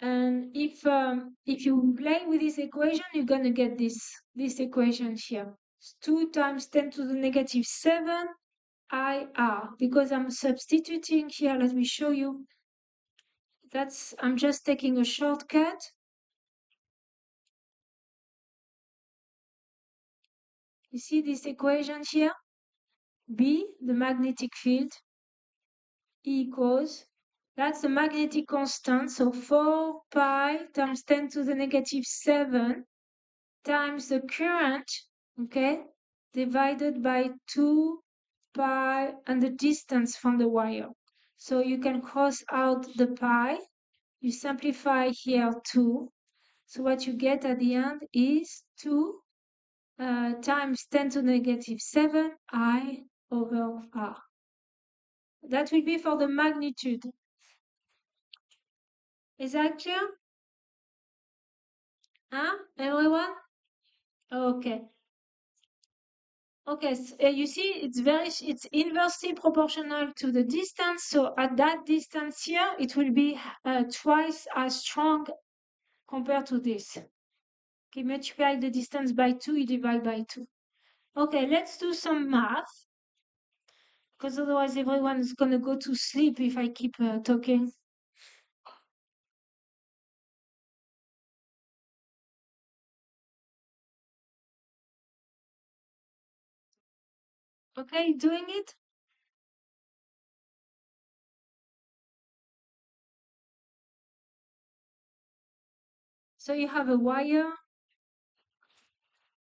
A: and if um, if you play with this equation you're going to get this this equation here 2 times 10 to the negative 7 IR because I'm substituting here. Let me show you. That's I'm just taking a shortcut. You see this equation here? B, the magnetic field, equals That's the magnetic constant. So 4 pi times 10 to the negative 7 times the current, okay, divided by 2 pi and the distance from the wire. So you can cross out the pi. You simplify here 2. So what you get at the end is 2 uh, times 10 to the negative 7 i over r. That will be for the magnitude. Is that clear? Huh? Everyone? Okay. Okay, so, uh, you see, it's very, it's inversely proportional to the distance. So at that distance here, it will be uh, twice as strong compared to this. Okay, multiply the distance by 2, you divide by 2. Okay, let's do some math. Because otherwise everyone is going to go to sleep if I keep uh, talking. Okay, doing it? So you have a wire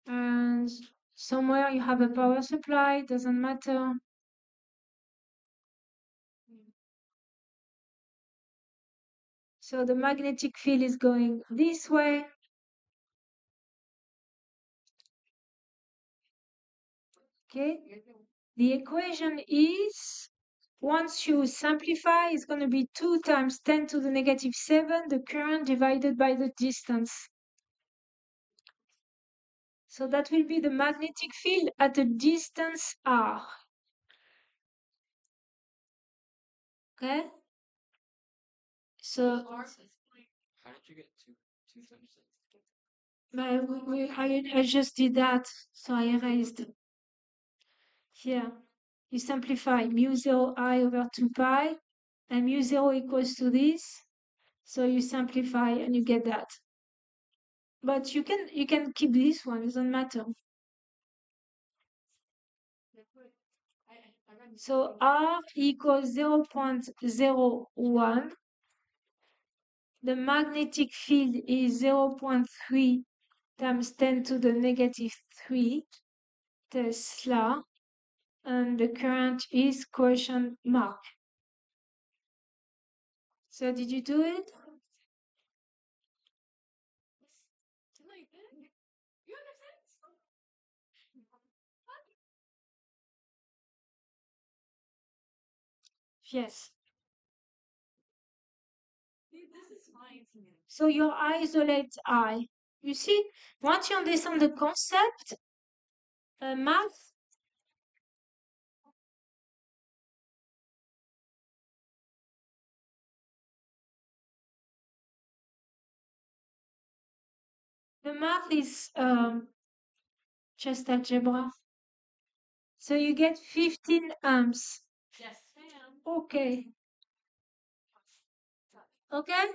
A: and somewhere you have a power supply, doesn't matter. So the magnetic field is going this way. Okay, the equation is once you simplify, it's going to be 2 times 10 to the negative 7, the current divided by the distance. So that will be the magnetic field at a distance r. Okay? So,
D: How did you get two two times six?
A: but we, we, I, I just did that, so I erased. Here, you simplify mu 0 i over 2 pi, and mu 0 equals to this. So you simplify and you get that. But you can you can keep this one, doesn't matter. So R equals 0.01. The magnetic field is 0.3 times 10 to the negative 3 Tesla. And the current is question mark. So did you do it? Yes. So you isolate I. You see, once you understand the concept, uh, math, the math is um, just algebra. So you get 15 amps.
D: Yes, ma'am.
A: Okay. Okay?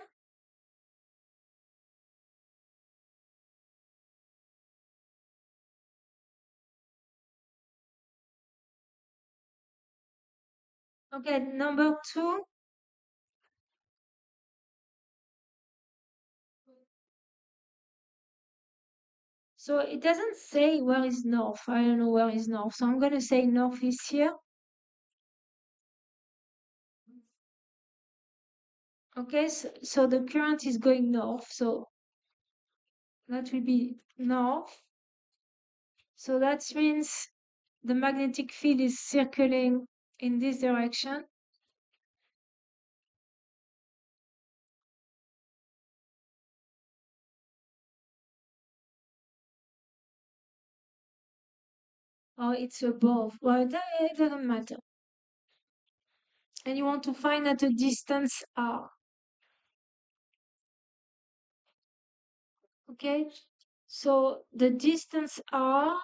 A: Okay, number two. So it doesn't say where is north. I don't know where is north. So I'm going to say north is here. Okay, so, so the current is going north. So that will be north. So that means the magnetic field is circling in this direction. Or it's above. Well, that, it doesn't matter. And you want to find at a distance r. Okay, so the distance r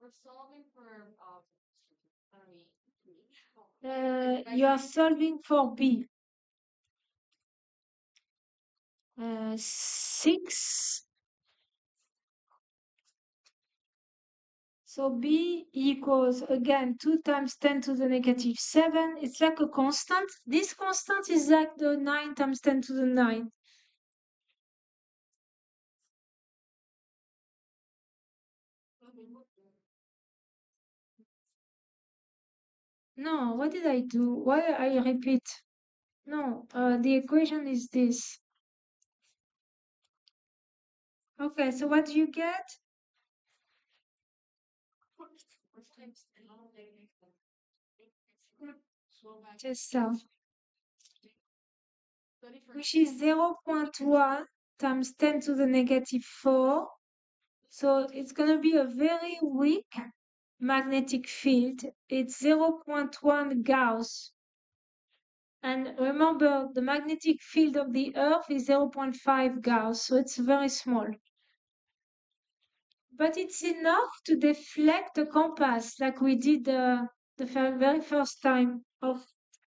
D: We're solving for. How do we?
A: uh, you are solving for b. Uh, 6 So b equals, again, 2 times 10 to the negative 7. It's like a constant. This constant is like the 9 times 10 to the 9. No, what did I do? Why I repeat? No, uh, the equation is this. Okay, so what do you get? Just so. Which is 0.1 times 10 to the negative 4. So it's going to be a very weak magnetic field. It's 0.1 Gauss. And remember, the magnetic field of the Earth is 0.5 Gauss, so it's very small. But it's enough to deflect the compass, like we did uh, the very first time of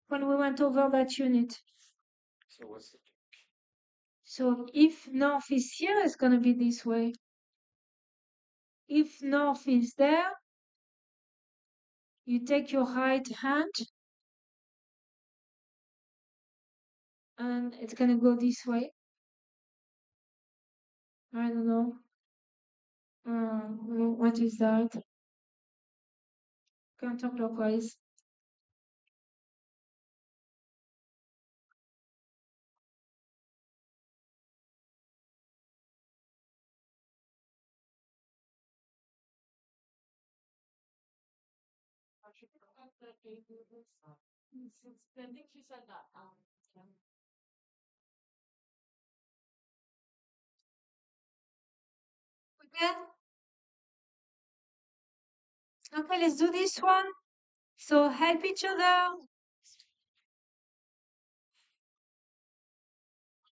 A: when we went over that unit.
E: So what's the
A: So if north is here, it's going to be this way. If north is there, you take your right hand and it's going to go this way. I don't know. Um, what is that? Counterclockwise.
D: I think she said that, um, Kim.
A: Okay. Okay, let's do this one. So help each other.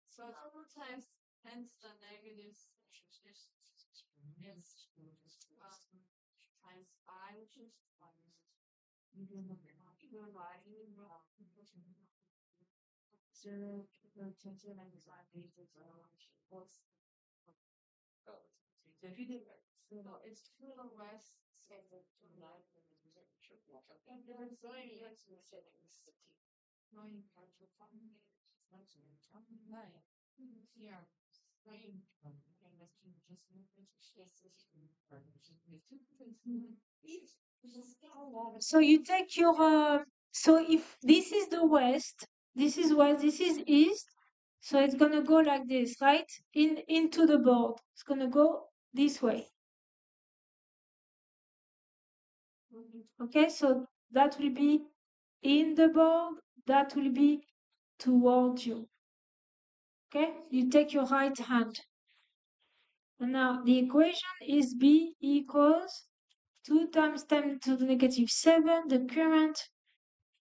D: So hence the negative So if you did, so it's to the so you
A: take your, uh, so if this is the west, this is west, this is east, so it's gonna go like this, right? In into the board. It's gonna go this way. Okay, so that will be in the board, that will be towards you. Okay, you take your right hand. And now the equation is B equals 2 times 10 to the negative 7, the current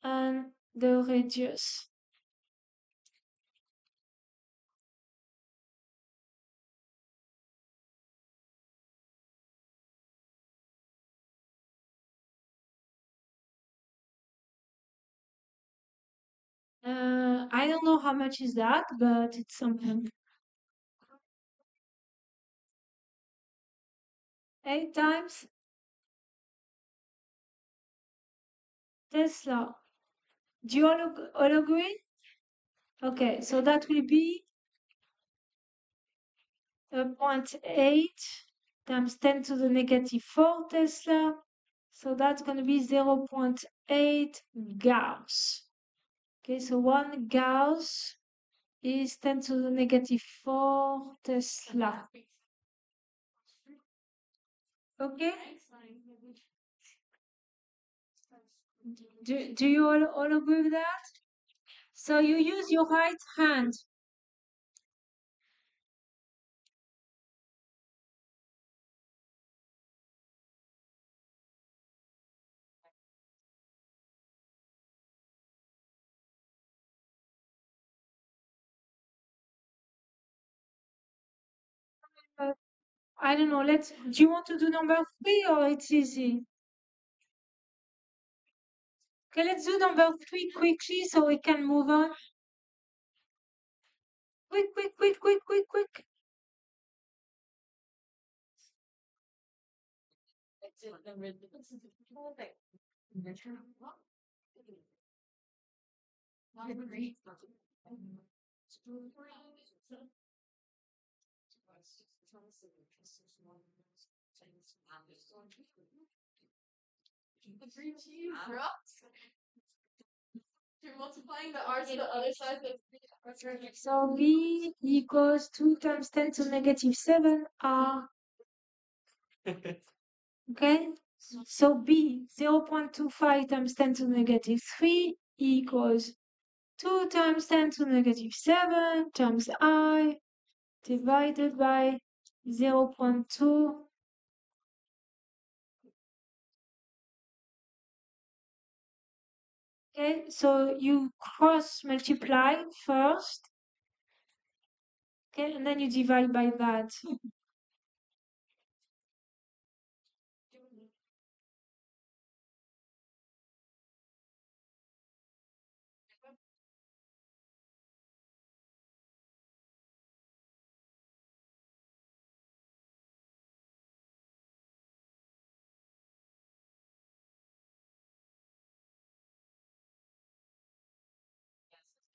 A: and the radius. Uh, I don't know how much is that, but it's something. Eight times Tesla. Do you all, agree? Okay, so that will be a point eight times 10 to the negative 4 Tesla. So that's going to be 0 0.8 Gauss. Okay, so 1 Gauss is 10 to the negative 4 Tesla. Okay? Do, do you all, all agree with that? So you use your right hand. I don't know, let's, do you want to do number three or it's easy? Okay, let's do number three quickly so we can move on. Quick, quick, quick, quick, quick, quick.
D: You're multiplying the r to the other side. That's right.
A: So B equals 2 times 10 to negative 7 R. Ah. Okay? So B 0.25 times 10 to negative 3 equals 2 times 10 to negative 7 times I divided by 0.2 Okay, so you cross multiply first. Okay, and then you divide by that.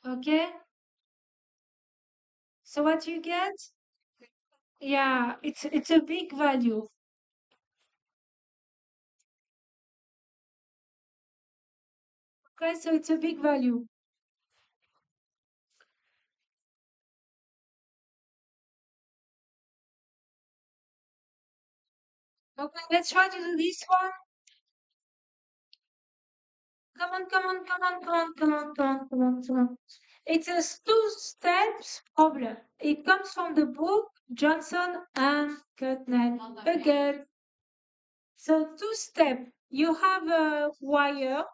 A: Okay? So what you get? Yeah, it's it's a big value. Okay, so it's a big value. Okay, let's try to do this one. Come on, come on, come on, come on, come on, come on, come on, come on. It's a two steps problem. It comes from the book Johnson and Cutnell.
D: Not that bad.
A: Again. So two step. You have a wire.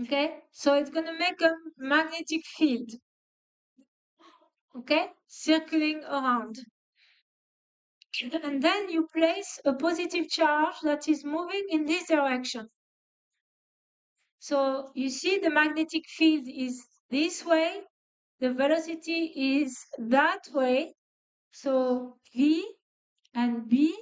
A: Okay, so it's gonna make a magnetic field. Okay, circling around. And then you place a positive charge that is moving in this direction. So you see the magnetic field is this way, the velocity is that way. So V and B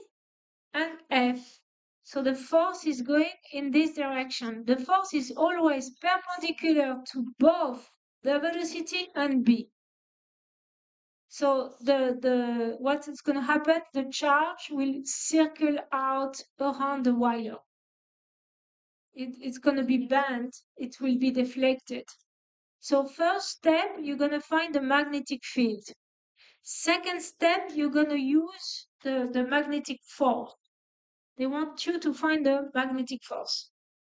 A: and F. So the force is going in this direction. The force is always perpendicular to both the velocity and B. So the the what is going to happen? The charge will circle out around the wire. It, it's going to be bent. It will be deflected. So first step, you're going to find the magnetic field. Second step, you're going to use the, the magnetic force. They want you to find the magnetic force.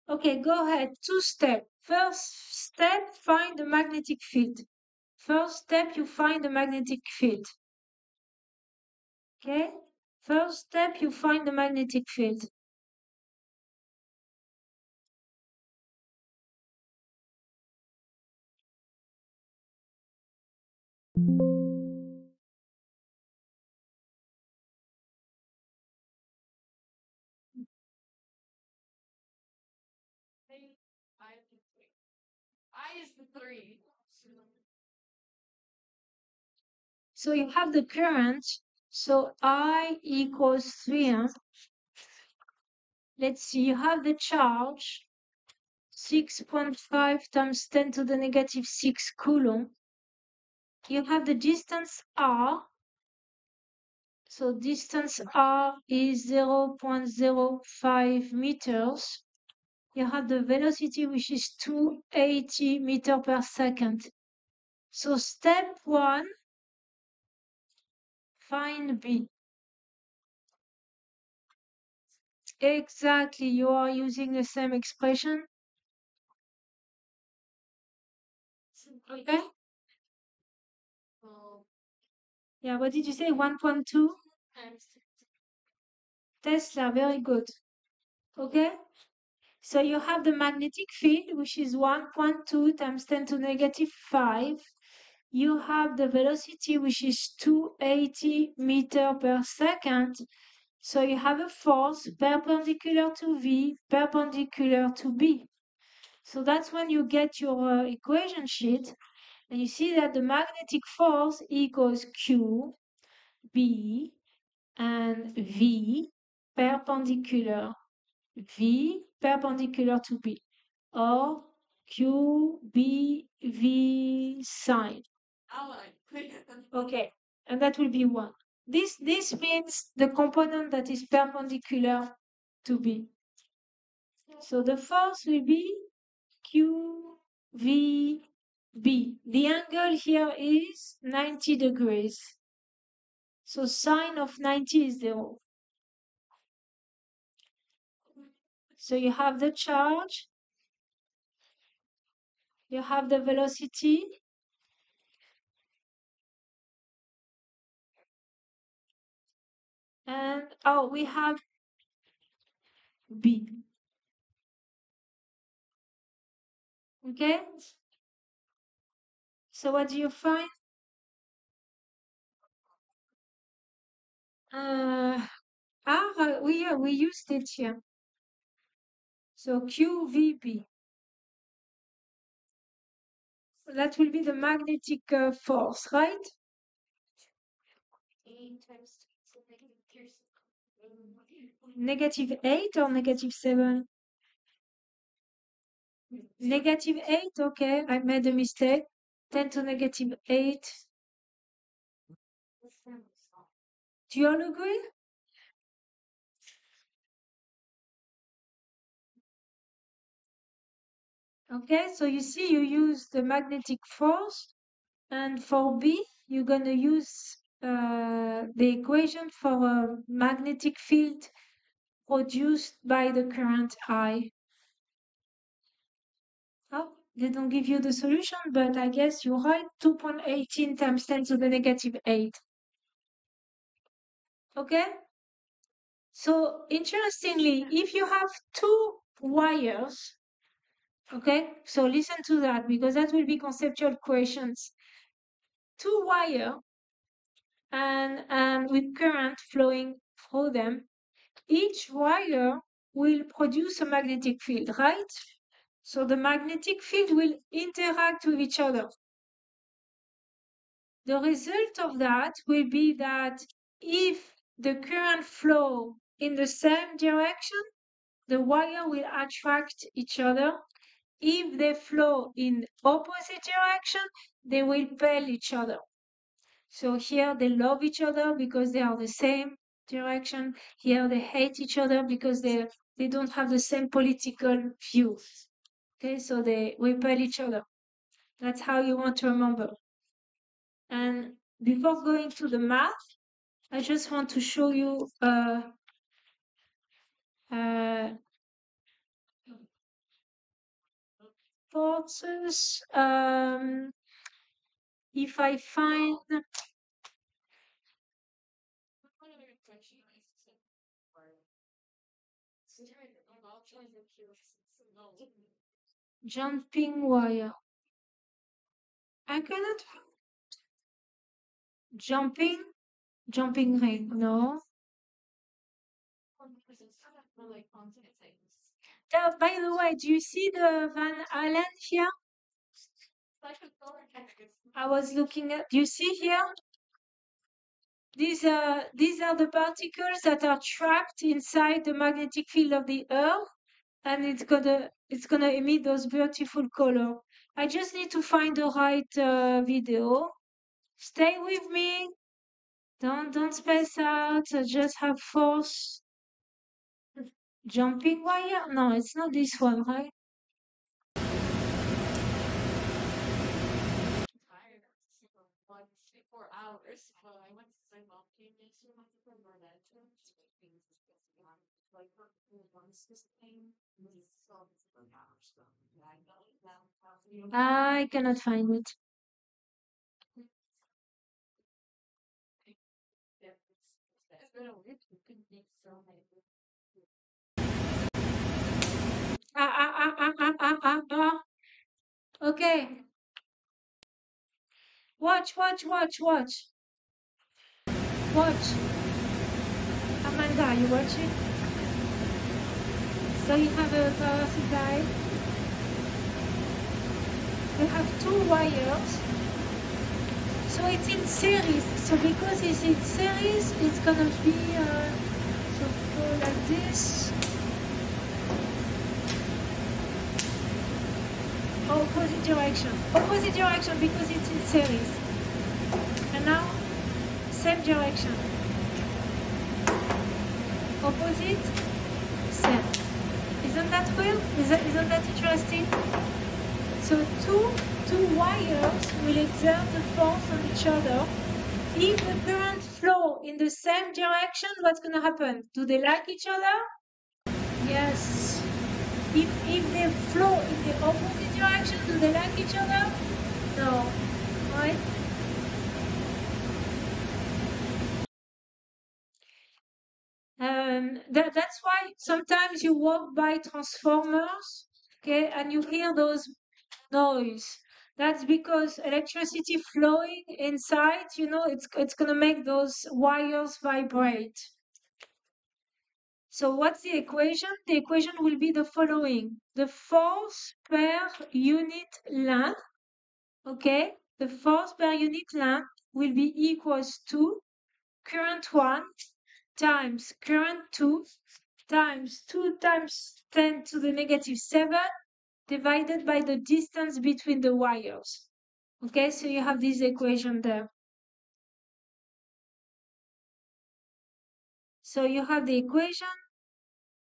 A: Okay, go ahead. Two step. First step, find the magnetic field. First step, you find the magnetic field. Okay? First step, you find the magnetic field. So you have the current. So I equals 3. Let's see, you have the charge 6.5 times 10 to the negative 6 coulomb. You have the distance r. So distance mm-hmm. r is 0.05 meters. You have the velocity which is 280 meter per second. So step one, find B. Exactly, you are using the same expression. Okay? Yeah, what did you say? 1.2? Tesla, very good. Okay? So you have the magnetic field, which is 1.2 times 10 to negative 5. You have the velocity, which is 280 meter per second. So you have a force perpendicular to V, perpendicular to B. So that's when you get your uh, equation sheet. And you see that the magnetic force equals Q, B, and V perpendicular V perpendicular to B or Q B V sine. Okay, and that will be one. This this means the component that is perpendicular to B. So the force will be Q V B. The angle here is 90 degrees. So sine of 90 is zero. So you have the charge, you have the velocity, and oh, we have B. Okay? So what do you find? Uh, ah, we, uh, we used it here. So QVB. That will be the magnetic uh, force, right? Negative 8 or negative 7? Negative 8, okay, I made a mistake. 10 to negative 8. Do you all agree? Okay, so you see you use the magnetic force and for B you're going to use uh, the equation for a magnetic field produced by the current I. They don't give you the solution, but I guess you write 2.18 times 10 to the negative 8. Okay? So interestingly, if you have two wires, okay, so listen to that because that will be conceptual questions. Two wire and, and with current flowing through them, each wire will produce a magnetic field, right? So the magnetic field will interact with each other. The result of that will be that if the current flow in the same direction, the wire will attract each other. If they flow in opposite direction, they will repel each other. So here they love each other because they are the same direction. Here they hate each other because they they don't have the same political views. Okay, so they repel each other. That's how you want to remember. And before going to the math, I just want to show you uh, uh, forces. Um, if I find jumping wire, I cannot jumping jumping ring. No. Uh, by the way, do you see the Van Allen here? I was looking at. Do you see here? These are these are the particles that are trapped inside the magnetic field of the Earth, and it's gonna it's gonna emit those beautiful color. I just need to find the right uh, video. Stay with me. Don't don't space out. Just have force. Jumping wire? No, it's not this one, right?
D: Like, this thing, I
A: cannot find it. Ah, ah, ah, ah, ah, ah, ah, ah. Okay. Watch, watch, watch, watch. Watch. Amanda, you watching? So you have a power supply. You have two wires. So it's in series. So because it's in series, it's gonna be uh, so four like this. Opposite direction. Opposite direction because it's in series. And now, same direction. Opposite, same. Isn't that weird? Isn't, isn't that interesting? So two, two wires will exert the force on each other. If the current flow in the same direction, what's going to happen? Do they like each other? Yes. If, if they flow in the opposite direction, do they like each other? No. Right? Um, that, that's why sometimes you walk by transformers, okay, and you hear those noise. That's because electricity flowing inside, you know, it's it's gonna make those wires vibrate. So what's the equation? The equation will be the following. The force per unit length, okay? The force per unit length will be equals to current 1 times current 2 times 2 times 10 to the negative 7 divided by the distance between the wires. Okay, so you have this equation there. So you have the equation,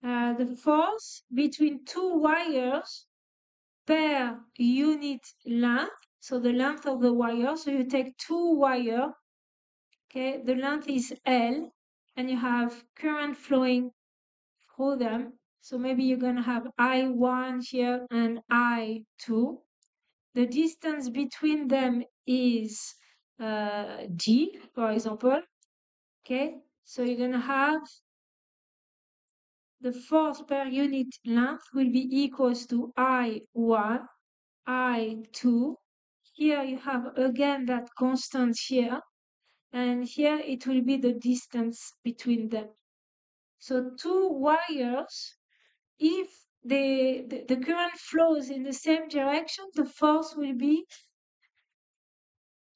A: uh, the force between two wires per unit length. So the length of the wire. So you take two wire. Okay, the length is L, and you have current flowing through them. So maybe you're going to have I1 here and I2. The distance between them is uh, G, for example. Okay, so you're going to have the force per unit length will be equals to I1, I2. Here you have again that constant here. And here it will be the distance between them. So two wires if the, the, the current flows in the same direction, the force will be.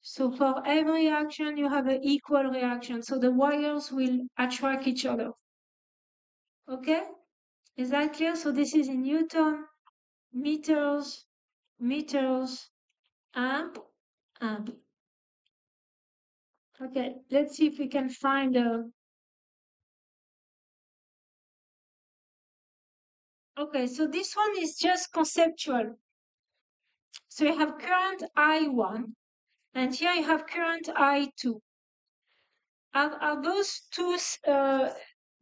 A: So for every action, you have an equal reaction. So the wires will attract each other. Okay? Is that clear? So this is in Newton, meters, meters, amp, amp. Okay, let's see if we can find a Okay, so this one is just conceptual. So you have current I1, and here you have current I2. Are, are those two, uh,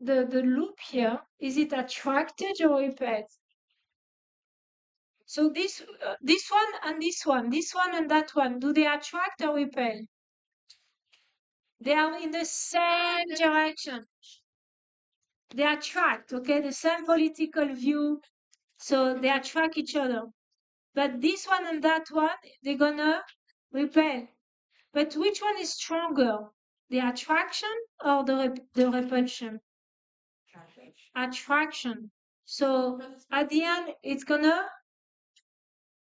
A: the, the loop here, is it attracted or repelled? So this, uh, this one and this one, this one and that one, do they attract or repel? They are in the same direction they attract, okay, the same political view, so they attract each other. But this one and that one, they're gonna repel. But which one is stronger, the attraction or the rep the repulsion? Attraction. So at the end, it's gonna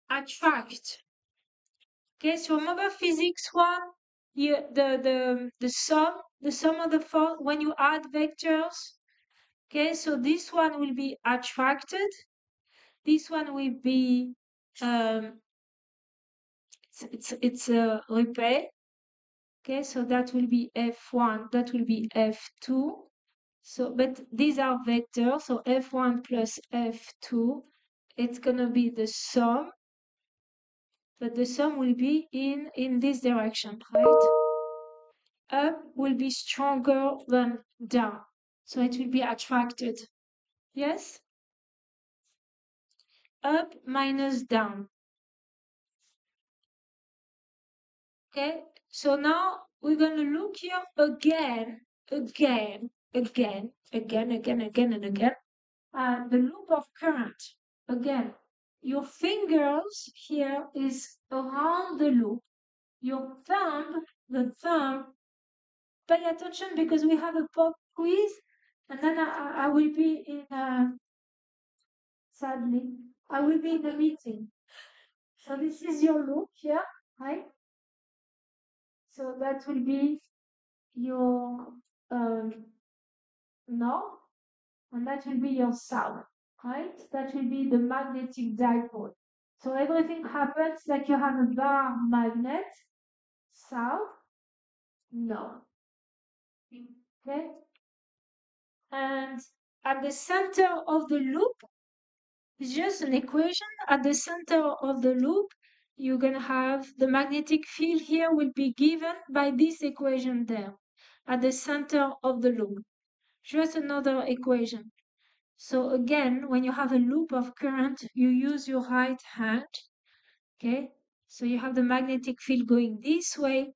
A: attract. Okay, so remember physics one, you, the the the sum, the sum of the when you add vectors, Okay, so this one will be attracted. This one will be um, it's it's, it's a repel. Okay, so that will be f1. That will be f2. So, but these are vectors. So f1 plus f2. It's gonna be the sum. But the sum will be in in this direction, right? Up will be stronger than down. So it will be attracted. Yes? Up minus down. Okay, so now we're going to look here again, again, again, again, again, again, and again. Uh, the loop of current. Again, your fingers here is around the loop. Your thumb, the thumb, pay attention because we have a pop quiz and then I, I will be in, uh, sadly, I will be in the meeting. So this is your loop here, right? So that will be your um, no. and that will be your south, right? That will be the magnetic dipole. So everything happens like you have a bar magnet, south, north. Okay? And at the center of the loop, it's just an equation. At the center of the loop, you're going to have the magnetic field here will be given by this equation there at the center of the loop. Just another equation. So again, when you have a loop of current, you use your right hand. Okay, so you have the magnetic field going this way.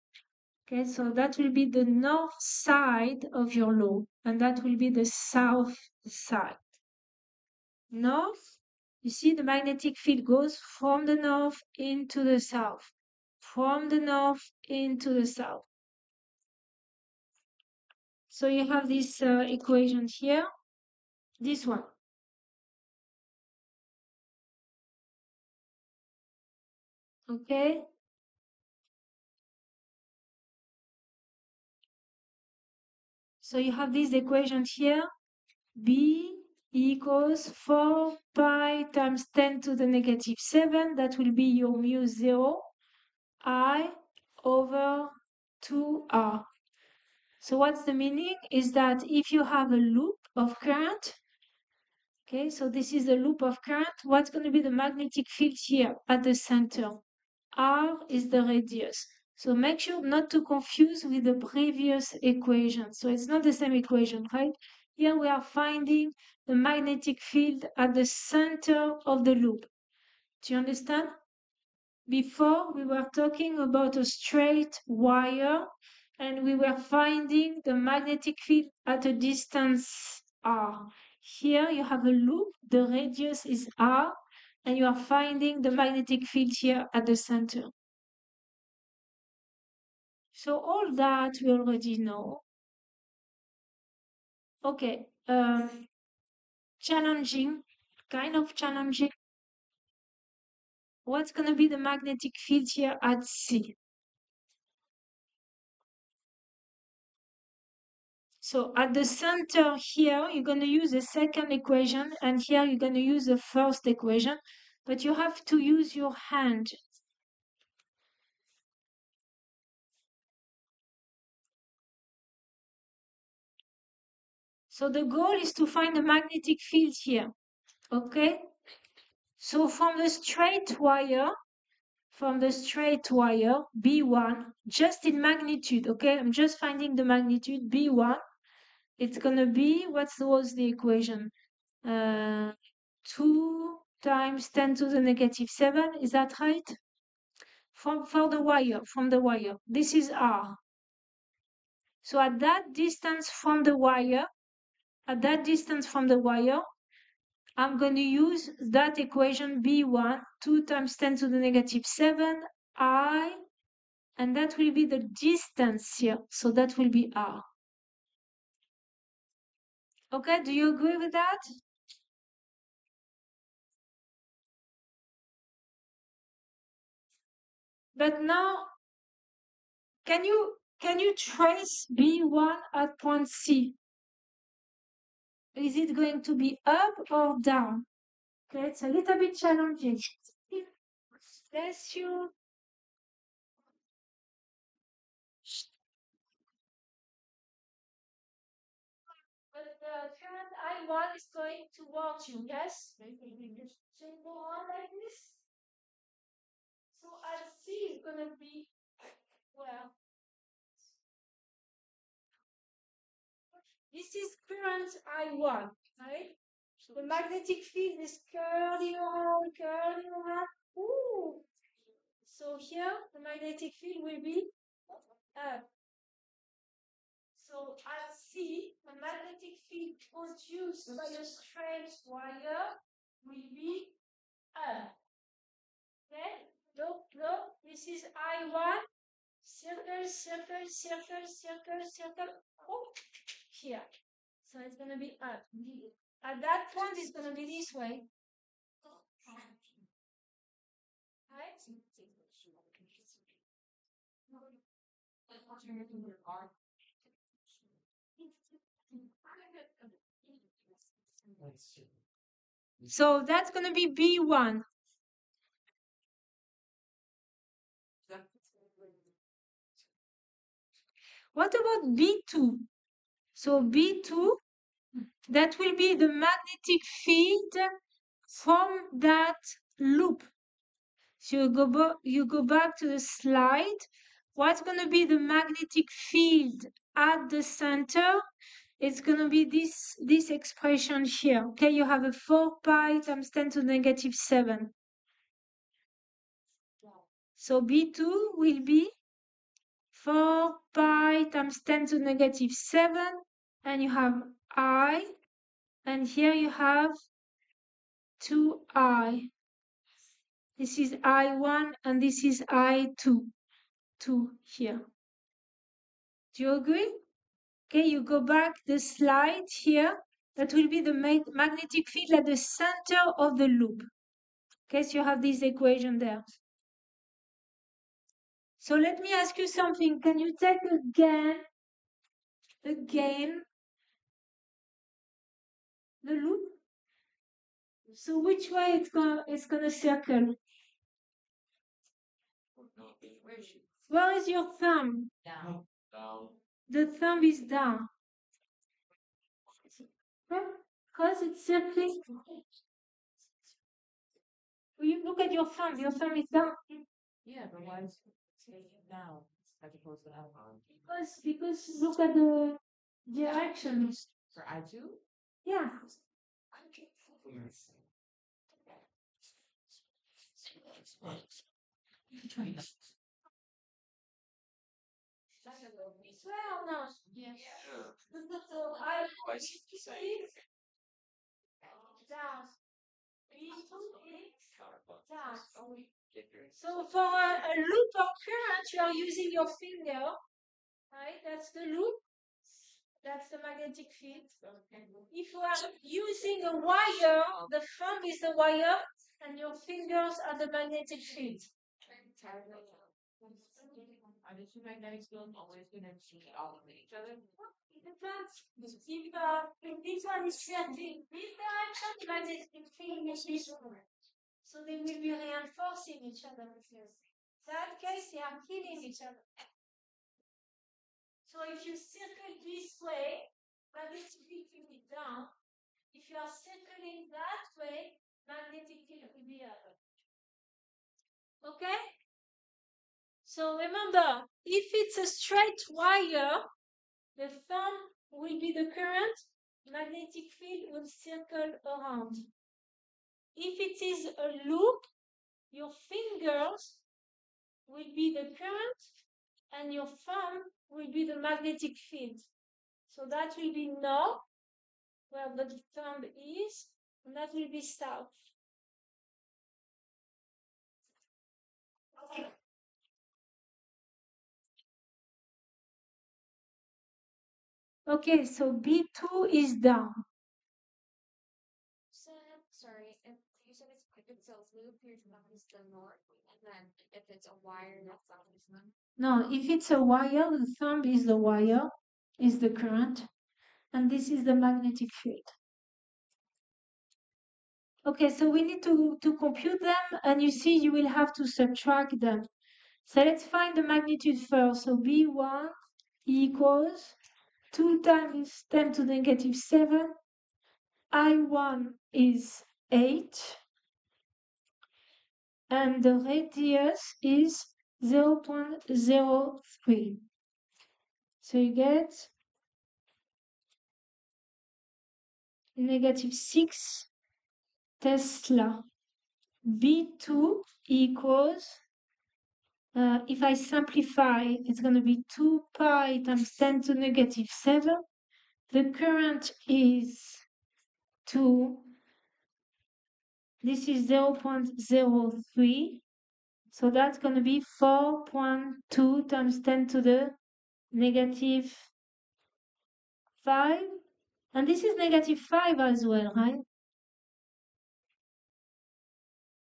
A: Okay, so that will be the north side of your loop, and that will be the south side. North, you see the magnetic field goes from the north into the south, from the north into the south. So you have this uh, equation here, this one. Okay. So you have this equation here, B equals 4 pi times 10 to the negative 7. That will be your mu 0, I over 2R. So what's the meaning? Is that if you have a loop of current, okay, so this is the loop of current, what's going to be the magnetic field here at the center? R is the radius. So make sure not to confuse with the previous equation. So it's not the same equation, right? Here we are finding the magnetic field at the center of the loop. Do you understand? Before we were talking about a straight wire and we were finding the magnetic field at a distance r. Here you have a loop, the radius is r, and you are finding the magnetic field here at the center. So all that we already know. Okay, um, challenging, kind of challenging. What's going to be the magnetic field here at C? So at the center here, you're going to use the second equation, and here you're going to use the first equation, but you have to use your hand. So the goal is to find the magnetic field here, okay? So from the straight wire, from the straight wire, B1, just in magnitude, okay? I'm just finding the magnitude, B1, it's going to be, what was the equation? Uh, 2 times 10 to the negative 7, is that right? From, for the wire, from the wire, this is R. So at that distance from the wire, at that distance from the wire, I'm going to use that equation B1, 2 times 10 to the negative 7, I, and that will be the distance here. So that will be R. Okay, do you agree with that? But now, can you can you trace B1 at point C? Is it going to be up or down? Okay, it's a little bit challenging. Bless you. I1 is going towards you, yes? You go on like this. So C is going to be, well, this is current I1, right? The magnetic field is curling around, curling around. Ooh. So here, the magnetic field will be up. So at C, the magnetic field produced by a straight wire will be up. Okay? Look, look, this is I1. Circle, circle, circle, circle, circle. Oh, here. So it's going to be up. At that point, it's going to be this way. Right? So that's going to be B1. What about B2? So B2, that will be the magnetic field from that loop. So you go, you go back to the slide. What's going to be the magnetic field at the center? It's going to be this, this expression here. Okay, you have a 4 pi times 10 to negative 7. So B2 will be 4 pi times 10 to negative 7. And you have I. And here you have 2i. This is I1 and this is I2. 2 here. Do you agree? Okay, you go back the slide here. That will be the mag magnetic field at the center of the loop. Okay, so you have this equation there. So let me ask you something. Can you take again, again, the loop? So which way it's gonna it's gonna circle? Where is your thumb?
D: Down.
E: Down.
A: The thumb is down. Because it's circling. Will you look at your thumb? Your thumb is down.
D: Yeah, but why is it down as opposed to up?
A: Because because look at the direction.
D: For I two?
A: Yeah. Well, no.
D: Yes.
A: So I. Down.
E: Get your-
A: So for a, a loop of current, you are using your finger, right? That's the loop. That's the magnetic field. If you are using a wire, the thumb is the wire, and your fingers are the magnetic field.
D: Are the two magnetic fields always gonna be all of each other?
A: So they will be reinforcing each other. In that case, they are killing each other. So if you circle this way, magnetic field will be down. If you are circling that way, magnetic field will be up. Okay? So remember, if it's a straight wire, the thumb will be the current, magnetic field will circle around. If it is a loop, your fingers will be the current and your thumb will be the magnetic field. So that will be north, where the thumb is, and that will be south. Okay, so B2 is down.
F: So, sorry, if you said it's, if it's a loop, your thumb is the north, and then if it's a wire, your thumb is the.
A: No, if it's a wire, the thumb is the wire, is the current, and this is the magnetic field. Okay, so we need to, to compute them, and you see you will have to subtract them. So let's find the magnitude first. So B1 equals 2 times 10 to the negative 7. I1 is 8. And the radius is 0 0.03. So you get negative 6 Tesla. B2 equals, uh, if I simplify, it's going to be 2 pi times 10 to negative 7. The current is 2. This is 0 0.03. So that's going to be 4.2 times 10 to the negative 5. And this is negative 5 as well, right?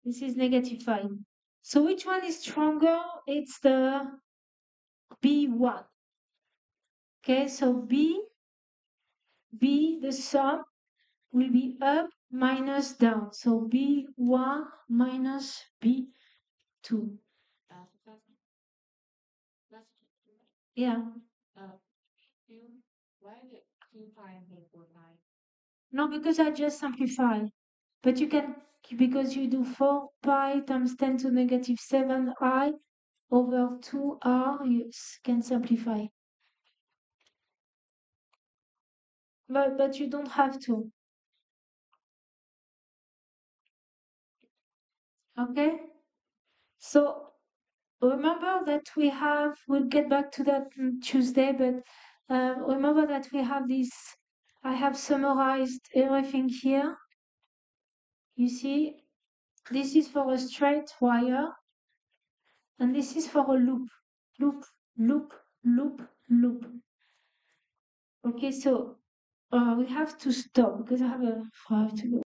A: This is negative 5. So which one is stronger? It's the B1. Okay, so B, B, the sum, will be up minus down. So B1 minus B2.
D: That's that's that's
A: Yeah. No, because I just simplify. But you can, because you do 4 pi times 10 to negative 7i over 2r, you can simplify. But, but you don't have to. Okay? So remember that we have, we'll get back to that Tuesday, but uh, remember that we have this, I have summarized everything here. You see, this is for a straight wire, and this is for a loop, loop, loop, loop, loop. Okay, so uh, we have to stop because I have a I have to go.